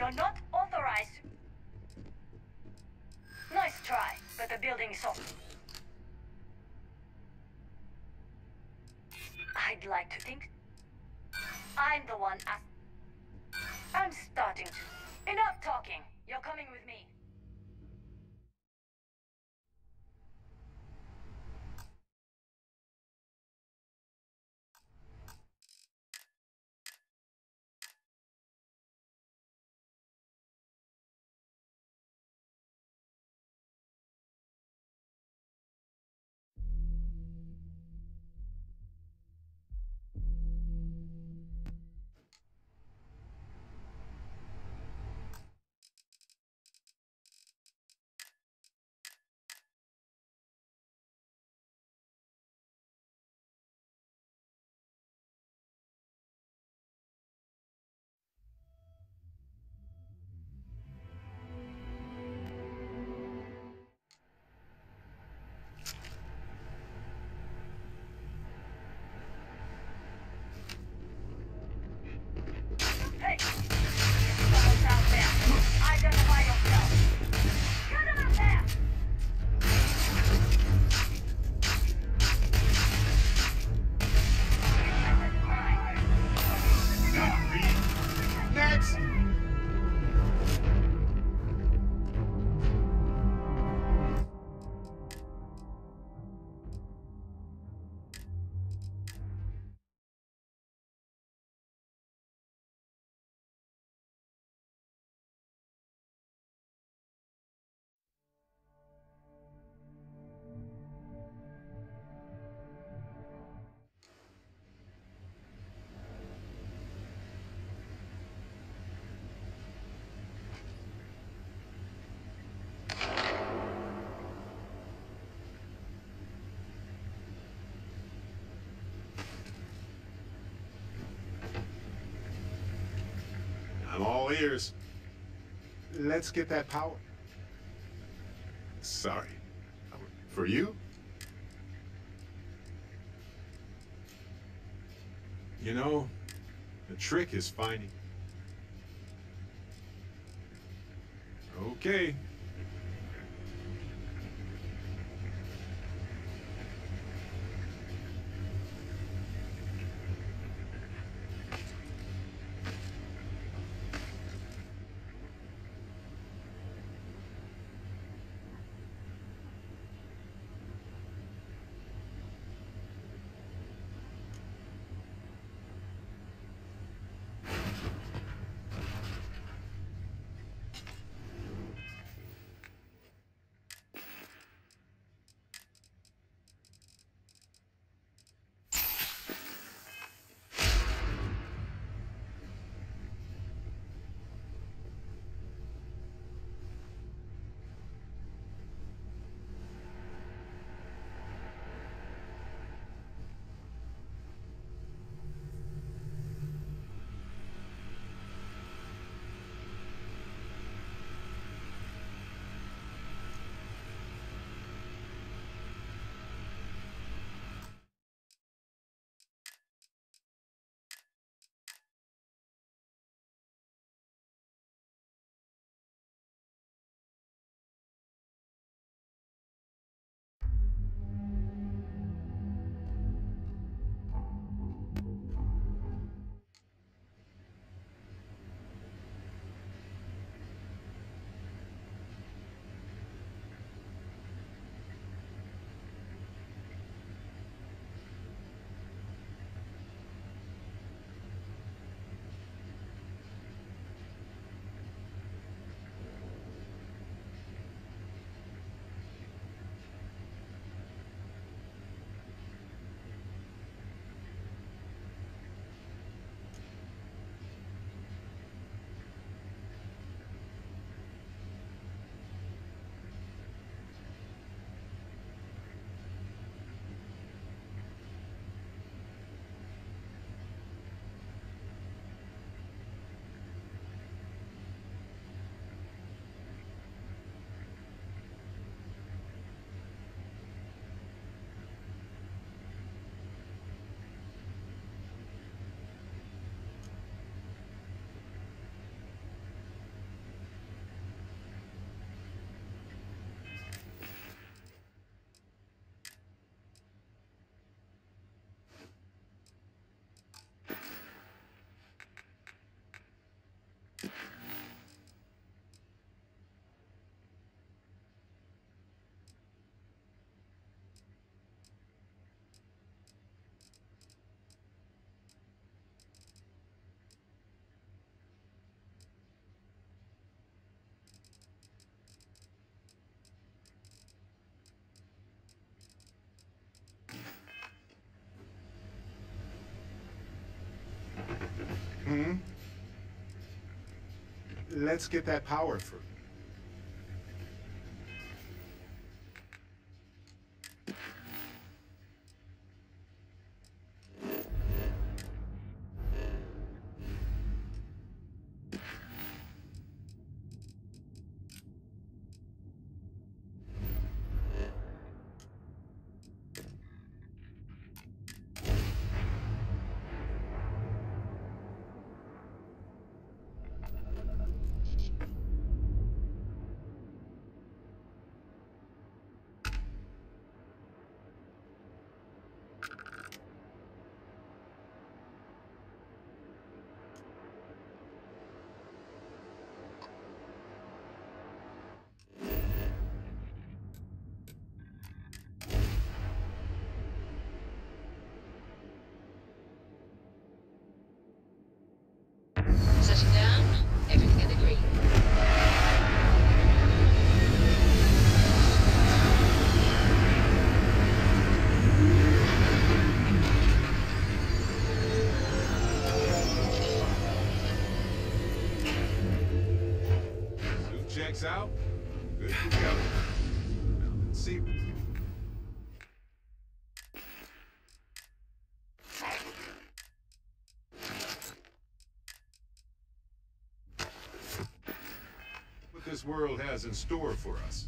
You're not authorized. Nice try, but the building is off. I'd like to think I'm the one. I'm starting to. Enough talking. You're coming with me. Engineers, let's get that power. Sorry. Um, for you? You know, the trick is finding. Okay. Hmm? Let's get that power through. out. Good to go. Now let's see. What this world has in store for us.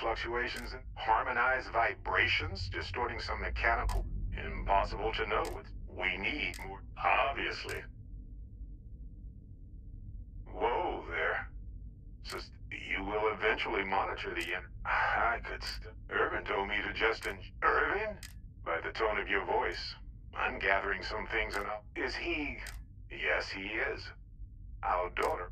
Fluctuations in harmonized vibrations, distorting some mechanical. Impossible to know. What we need more. Obviously. Whoa there. Just, you will eventually monitor the end. I could st- Irvin told me to just en- Irvin? By the tone of your voice, I'm gathering some things and I'll- Is he... Yes, he is. Our daughter.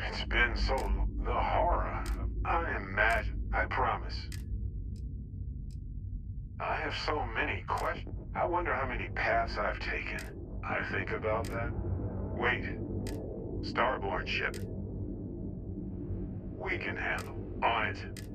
It's been so... The horror. Unimagined. I promise. I have so many questions. I wonder how many paths I've taken. I think about that. Wait. Starborn ship. We can handle. On it.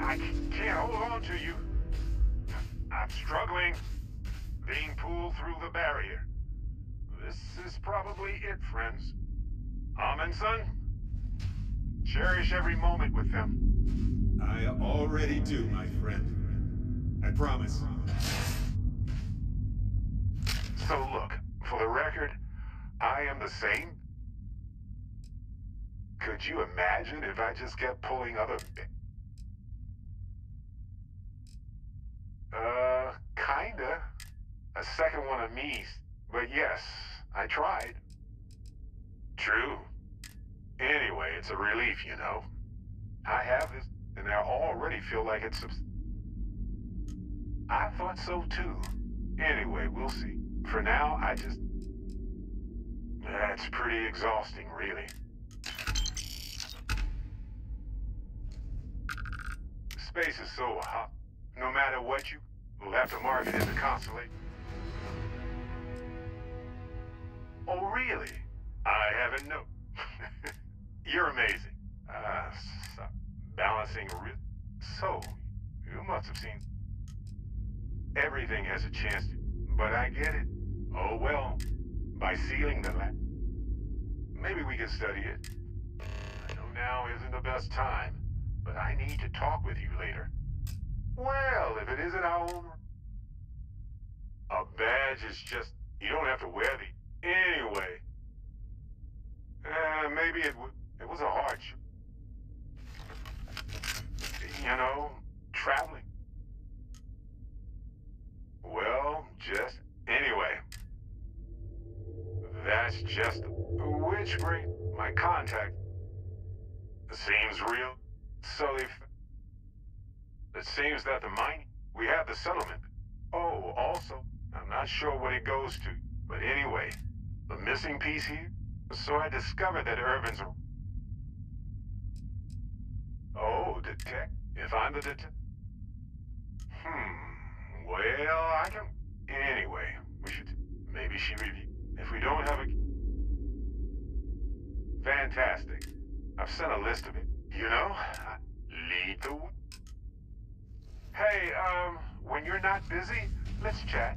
I can't hold on to you. I'm struggling. Being pulled through the barrier. This is probably it, friends. Amundsen, cherish every moment with them. I already do, my friend. I promise. So look, for the record, I am the same. Could you imagine if I just kept pulling other... Uh, kinda. A second one of me. But yes, I tried. True. Anyway, it's a relief, you know. I have this, and I already feel like it's... I thought so too. Anyway, we'll see. For now, I just... That's pretty exhausting, really. Space is so hot. No matter what you... We'll have to mark it as a constellation. Oh, really? I haven't known. You're amazing. Uh, s- balancing a So, you must have seen... Everything has a chance. But I get it. Oh, well. By sealing the lab... Maybe we can study it. I know now isn't the best time, but I need to talk with you later. Well, if it isn't our own... A badge is just... You don't have to wear the... Anyway. Uh, maybe it. It was a hardship. You know, traveling. Well, just... Anyway. That's just... Which brings... My contact... Seems real. So if... It seems that the mine... We have the settlement. Oh, also, I'm not sure what it goes to. But anyway, the missing piece here? So I discovered that Irvin's. Oh, detect... If I'm the detect... Hmm... Well, I can... Anyway, we should... Maybe she review... If we don't have a... Fantastic. I've sent a list of it. You know, I lead the... Hey, um, when you're not busy, let's chat.